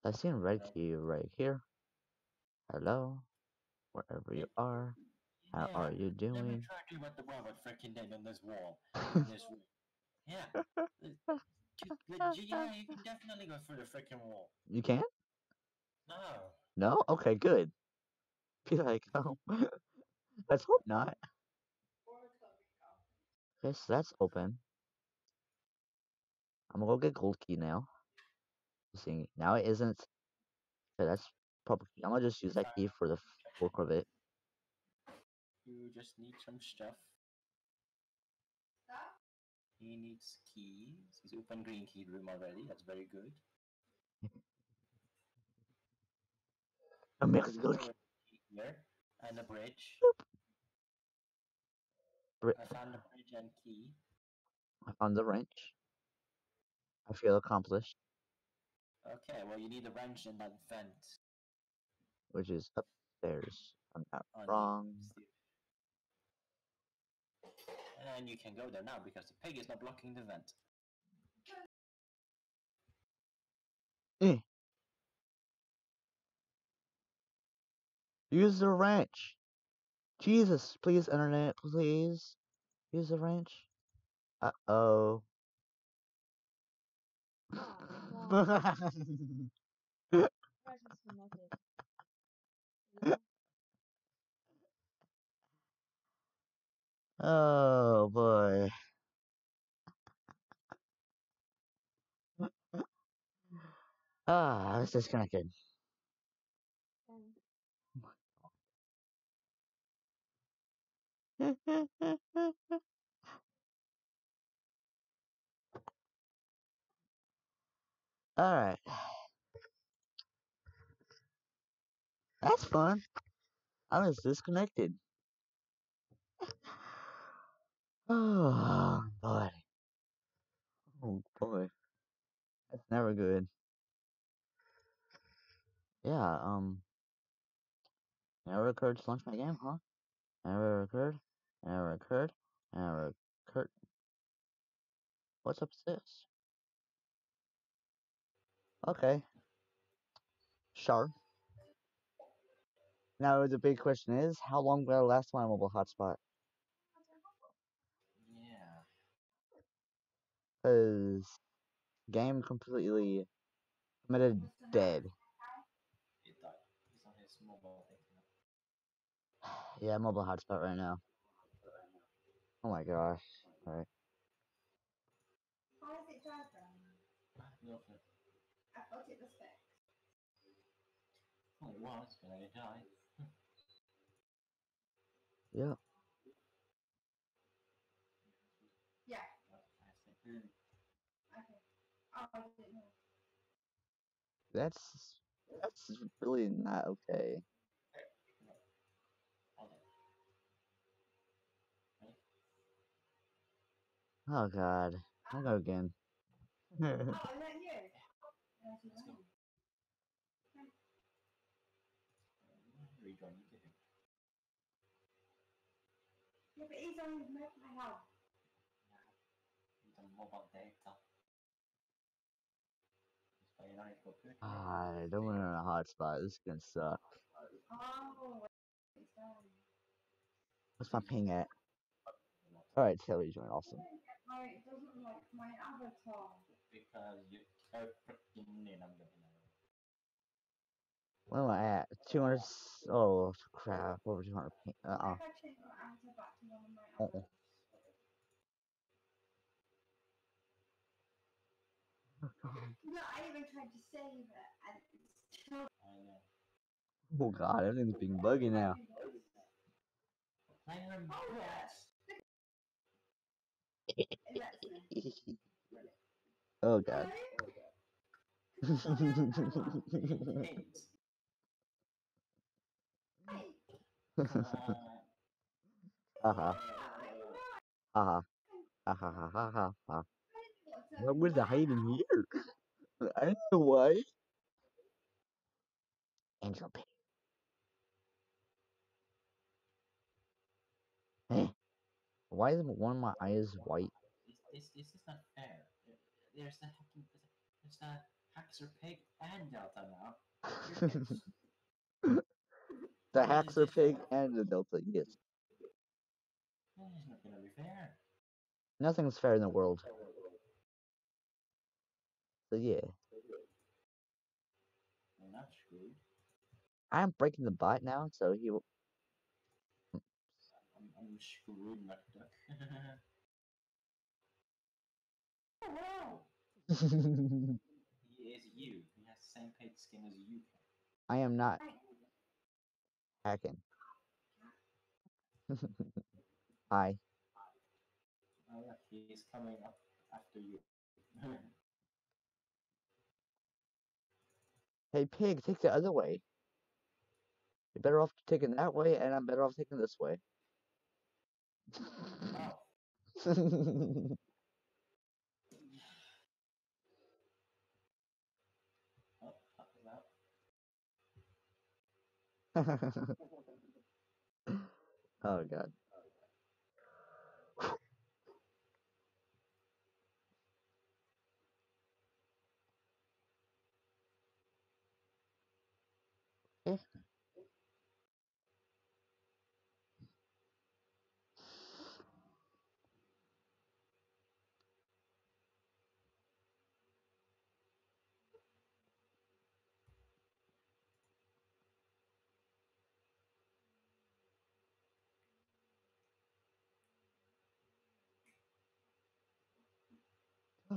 I seen red No. key right here. Hello, wherever you are. How are you Let me doing? try to do what the robot freaking did on this wall. in this room. Yeah. You can definitely go through the freaking wall. You can? No. No? Okay, good. Be like, oh, let's hope not. Okay, so that's open. I'm gonna go get gold key now. See, now it isn't. Okay, that's public. I'm gonna just use that key for the fork of it. You just need some stuff. He needs keys. He's open green key room already. That's very good. A mixed There's gold a key here and a bridge. Bri- I found a bridge and key. I found the wrench. I feel accomplished, Okay, well you need a wrench in that vent. which is upstairs. I'm not the wrong. stairs. And you can go there now because the pig is not blocking the vent. Use the wrench. Jesus, please, internet, please. Use the wrench. Uh oh. oh boy. Ah, I was disconnected. Alright. That's fun. I was disconnected. Oh boy. Oh boy. That's never good. Yeah, um never occurred to launch my game, huh? Never occurred. Never occurred. Never occurred. What's up with this? Okay. Sure. Now the big question is, how long will I last my mobile hotspot? Cause game completely committed dead. He died. He's on his mobile thing now. Yeah, mobile hotspot right now. Oh my gosh. Alright. How is it diagram? Lovely. I thought it was fixed. Oh, it was, but I died. Yeah. Yeah. Hmm. Okay. Oh, I didn't know. That's that's really not okay. Oh god. I'll go again. Yeah, but he's on mobile house. He's on mobile data. He's playing on his computer. I don't want to in a hotspot. This is gonna suck. Oh. What's my ping at? Alright, Taylor join awesome. You freaking in, Where am I at? 200. s- Oh, crap. Over 200 ping. Uh uh if I change my avatar back to one of my others? No, I even tried to save it and it's still I know. Oh god, everything's being buggy now. Oh, yeah. bots. it lets me. oh god. Ha ha ha ha. what's What was the hiding here? I don't know why. Angel pig. Eh. Why is one of my eyes white? This, this, this is not fair. There's the hacking, there's the Haxer Pig and Delta now. The Haxer pig and the Delta, yes. That is not gonna be fair. Nothing's fair in the world. So yeah. I'm not screwed. I'm breaking the bot now, so he will. I'm, I'm screwed, McDuck. oh! He is you. He has the same paint skin as you. I am not hacking. Hi. Oh, look, he's coming up after you. Hey, pig, take the other way. You're better off taking that way, and I'm better off taking this way. oh, oh, fuck is that? oh god.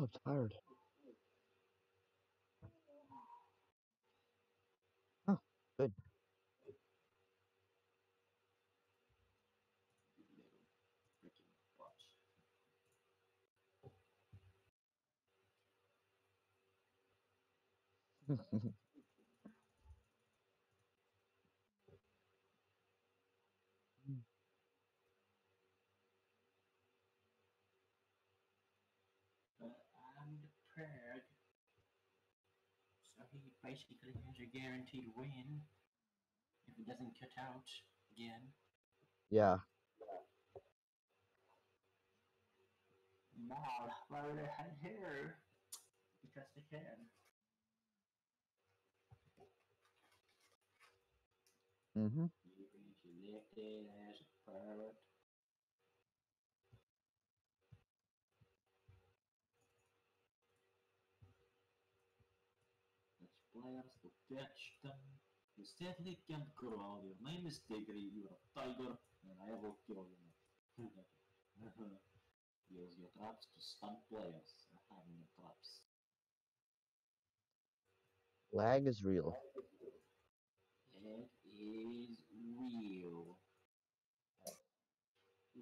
I'm tired. Oh, good. You little freaking botch. But So he basically has a guaranteed win if it doesn't cut out again. yeah. Mal, why would I head here? Because they can. Mm-hmm. You're going to lick it as a pirate. Let's play us to catch them. You certainly can't crawl. Your name is Tigry. You're a tiger, and I will kill you. Use your traps to stun players. I have no traps. Lag is real. It is real.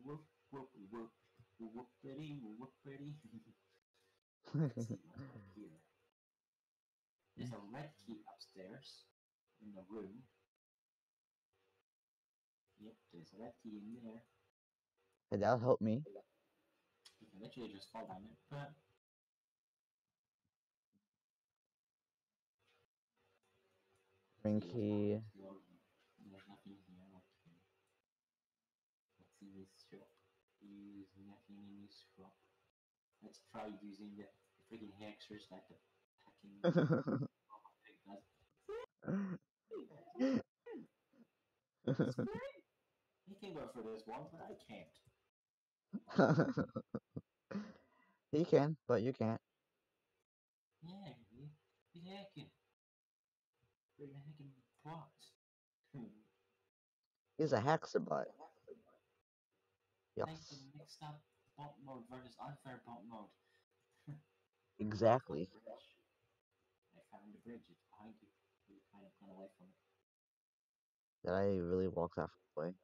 Whoop, whoop, whoop, whoopity, whoopity. Let's see what's here. There's a red key upstairs in the room. Yep, there's a key in there. Hey, that'll help me. You can literally just fall down it, but Ring there's key. no- There's nothing here. Okay. What's in this shop? There's nothing in this shop. Let's try using the freaking hexers like the packing robot thing does. He can go for this one, but I can't. he can, but you can't. Yeah, he, he's hacking. Freaking hacking bots. He's a hacker bot. Like Yes, mixed up bot mode versus unfair bot mode. exactly. I found the bridge. It's behind you. You kind of run away from it. Did I really walk that way?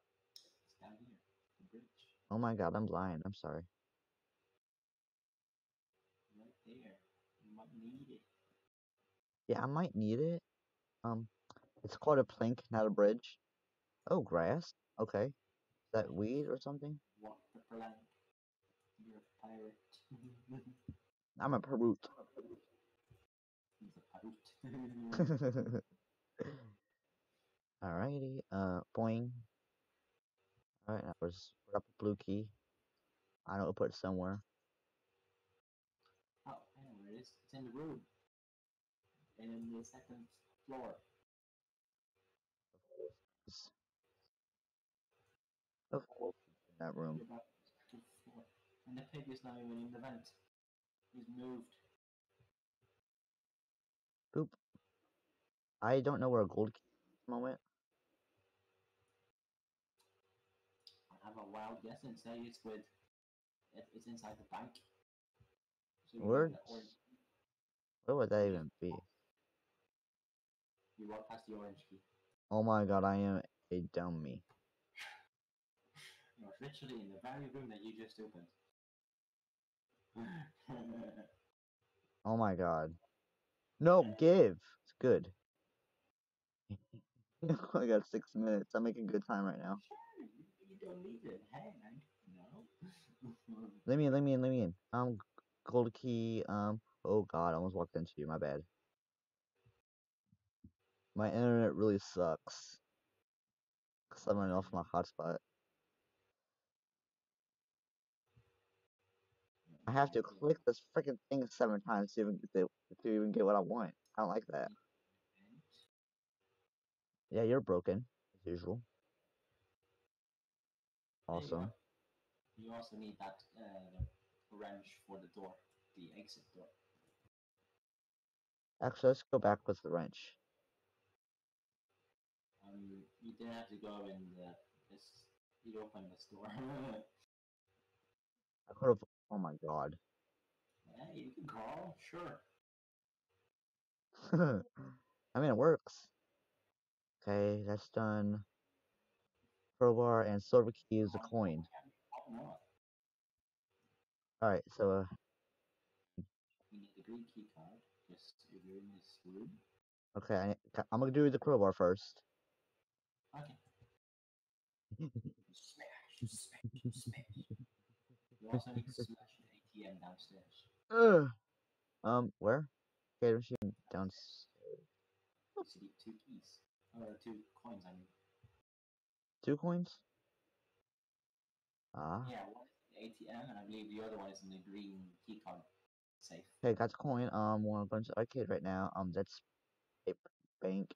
It's down here. The bridge. Oh my god, I'm blind. I'm sorry. Right there. You might need it. Yeah, I might need it. Um, it's called a plank, not a bridge. Oh, grass. Okay. Is that weed or something? What the plank? You're a pirate. I'm a Perut. He's a pirate. Alrighty. Uh, boing. Alright, that was put up a blue key. I know, put it somewhere. oh, I know where it is. It's in the room. In the second floor. Of course, in that room. You're about to floor. And the pig is not even in the vent. He's moved. Boop. I don't know where a gold key. moment? I have a wild guess and say it's with it's inside the bank. So where? Words? walk the orange, What would that even be? you walk past the orange key. Oh my god, I am a dummy. You're literally in the very room that you just opened. Oh my god. No, give. It's good. I got six minutes. I'm making good time right now. Let me in, let me in, let me in. Um, gold key. Um, oh god, I almost walked into you. My bad. My internet really sucks. Cause I'm running off my hotspot. I have to click this freaking thing seven times to even get the, to even get what I want. I don't like that. Yeah, you're broken as usual. Awesome. You also need that uh, wrench for the door, the exit door. Actually, let's go back with the wrench. Um, you didn't have to go in the this. You open this door. I could have. Oh my god. yeah, you can crawl, sure. I mean, it works. Okay, that's done. Crowbar and silver key is a coin. Alright, so uh, need the green key card. You're in this room. okay, I, I'm gonna do the crowbar first. Okay. Smash, smash, smash. You also need to smash the ATM downstairs. Ugh. Um, where? Okay, machine downstairs. You need two keys. Or two coins, I mean. Two coins? Ah. Yeah, one is in the ATM, and I believe the other one is in the green key card safe. Okay, got the coin. Um, a bunch of arcade right now. Um, that's a bank.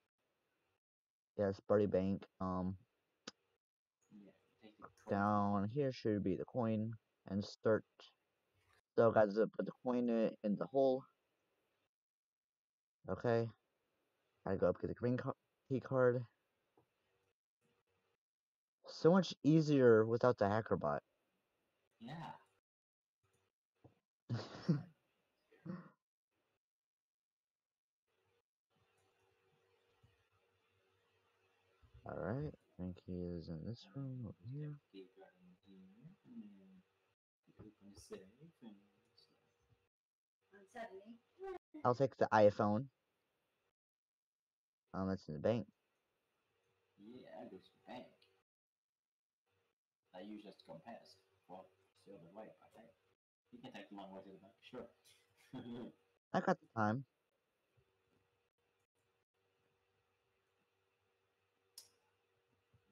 Yes, Birdie Bank. Um, Yeah, down here should be the coin and start. So, guys, uh, put the coin in, the hole. Okay. Gotta go up get the green ca- card. So much easier without the hacker bot. Yeah. Alright, green key is in this room over here. Key card in here, and then you open the safe, and so- And suddenly, I'll take the iPhone. Um, that's in the bank. Yeah, I goes to bank. That usually to come past. Well, still the way, I think. You can take the long way to the bank, sure. I got the time.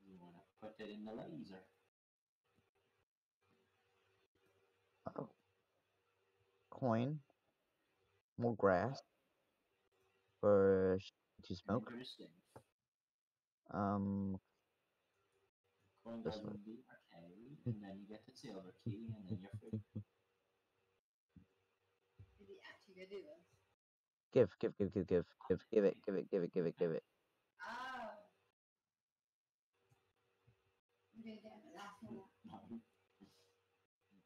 you wanna put it in the laser. Oh. Coin. More grass. For sh- to smoke. Interesting. Um, Coin This goes way. in the arcade, and then you get the silver key, and then you're free. is he actually gonna do this? give, give, give, give, give, give, give it, give it, give it, give it, give it. Oh. I'm doing it at the last minute.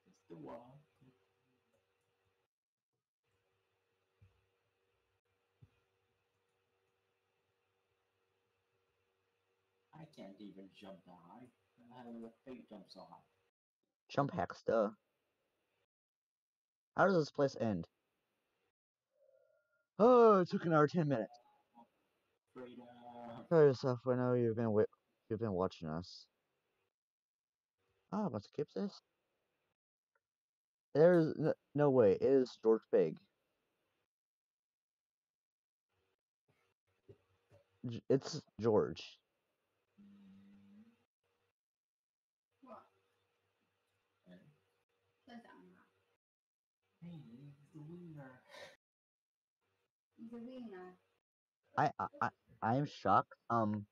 It's the wall. I can't even jump that high. How do the fake jump so high? Jump hacks, duh. How does this place end? Oh, it took an hour, ten minutes. Freedom. Tell yourself, I know you've been wi- you've been watching us. Ah, oh, let's skip this. There's n- no way. It is George Pig. It's George. Mm, What? and- Close that one up. Hey, it's the wiener. He's a wiener. I I I I am shocked. Um,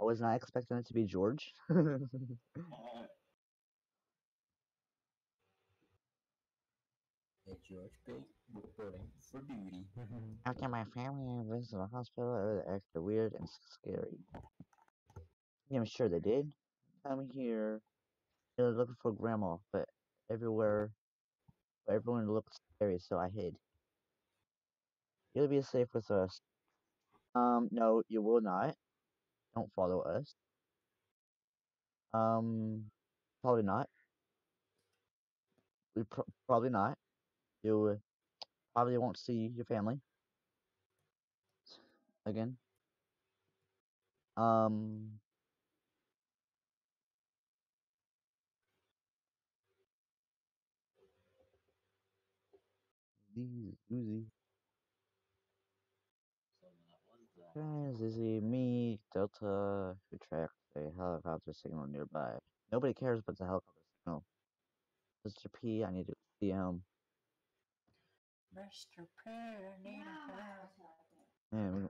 I was not expecting it to be George. Hey George Pig reporting for duty. After my family visited the hospital, it was extra weird and scary. Yeah, I'm sure they did. I'm here. They were looking for grandma, but everywhere, everyone looked scary, so I hid. You'll be safe with us. Um, no, you will not. Don't follow us. Um, probably not. We pr- probably not. You probably won't see your family again. Um, these Uzi. Guys, is it me, Delta, who tracked a helicopter signal nearby. Nobody cares about the helicopter signal. Mr. P, I need to see him. Mr. P, I need no. him.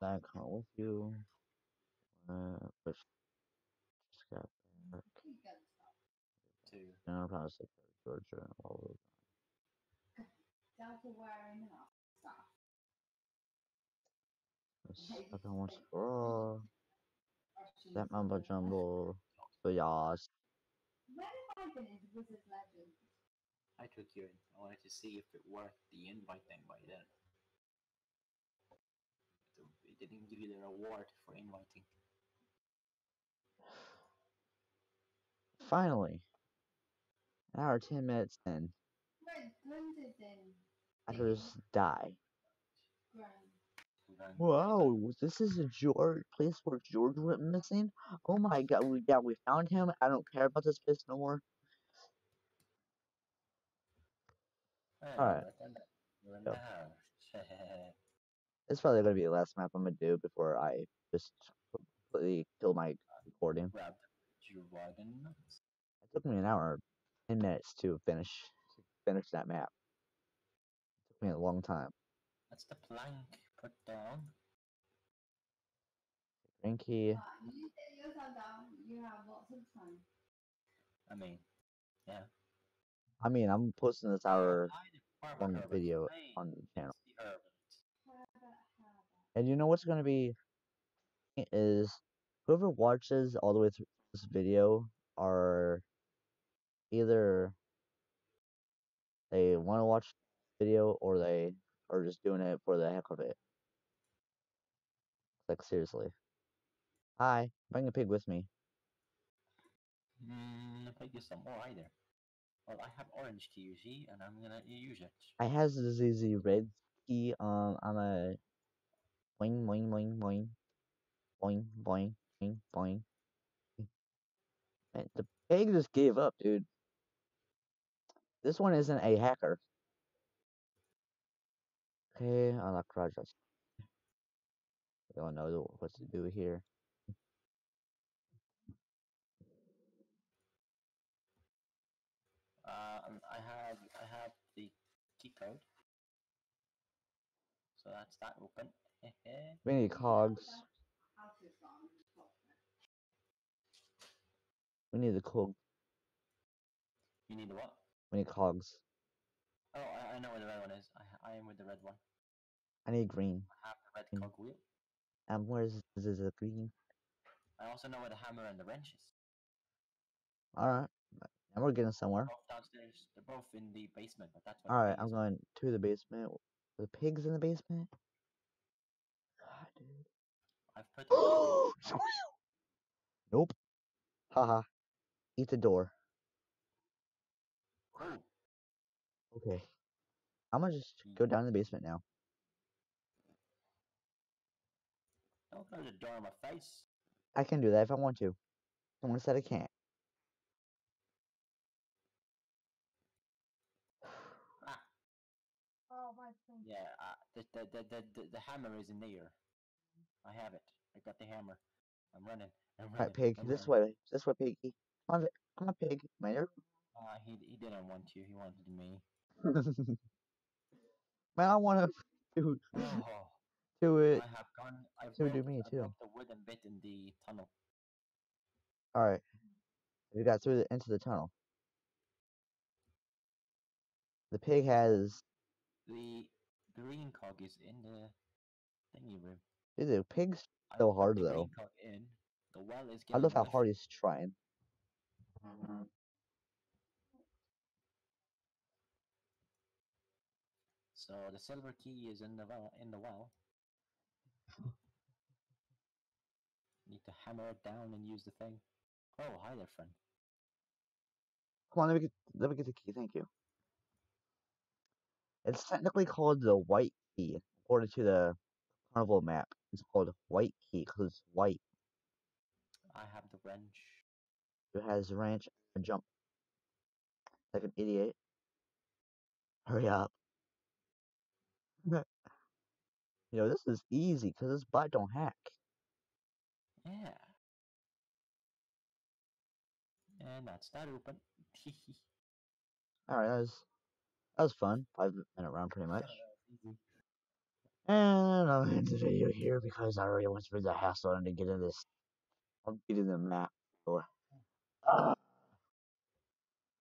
back with you. Uh, but just got back. Two. No, probably Georgia all. That's where I know. I don't one's for that mumbo jumbo for yours. I took you in. I wanted to see if it worked the invite thing by then. It didn't give you the reward for inviting. Finally, an hour ten minutes in. I just die. Whoa, this is a George place where George went missing. Oh my god, we yeah, we found him. I don't care about this place no more. Alright. but then You're in Yep. It's probably gonna be the last map I'm gonna do before I just completely kill my recording. Uh, Grab your wagon nuts. It took me an hour, ten minutes to finish to finish that map. It took me a long time. That's the plank put down. Green key. But you sit yourself down, you have lots of time. I mean, yeah. I mean, I'm posting this hour Hi, the farmer long Herbert. video on the channel. And you know what's gonna be is whoever watches all the way through this video are either they want to watch the video or they are just doing it for the heck of it. Like seriously. Hi, bring a pig with me. Mm, if I get some more either. Well, I have orange key, you see, and I'm gonna use it. I has the ZZ red key. Um, I'm a boing boing boing boing boing boing boing boing. Man, the pig just gave up, dude. This one isn't a hacker. Okay, unlock projects. We don't know what to do here. Um, I have I have the key code. So that's that open. We need cogs. House is gone. Stop it. We need the cog. you need the what? We need cogs. Oh, I, I know where the red one is. I, I am with the red one. I need green. I have the red cog wheel. Um, where's the, is green? I also know where the hammer and the wrench is. All right, and we're getting somewhere. Both downstairs. They're both in the basement, but that's where All the right, pig I'm going to the basement. The pigs in the basement. God, dude. I've put the key in. Squeal! nope. Haha. Eat the door. Okay. I'm gonna just go down to the basement now. don't close the door in my face. I can do that if I want to. Someone said I can't. Ah, Oh, my phone. yeah. Uh, the, the, the, the, the, the hammer is in there. I have it. I got the hammer. I'm running. I'm running. Alright, pig. I'm This running. way. This way, piggy. Come on, vi- come on, pig. Come here. Uh, he, he didn't want you. He wanted me. Man, I want to do Oh, do it. I have gone. I so do me I too. the wooden bit in the tunnel. All right. We got through the, into the tunnel. The pig has. The green cog is in the thingy room. Dude, the pig's so hard though. in. Well is I love how hard he's trying. So the silver key is in the well. In the well. Need to hammer it down and use the thing. Oh, hi there, friend. Come on, let me get let me get the key. Thank you. It's technically called the white key, according to the carnival map. It's called white key because it's white. I have the wrench. It has ranch and jump. Like an idiot. Hurry up. you know, this is easy because this bot don't hack. Yeah. And that's that open. Alright, that was that was fun. Five minute round pretty much. And I'll end the video here because I already went through the hassle and to get in this I'm getting the map. So, ah.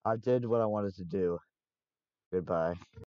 I did what I wanted to do. Goodbye.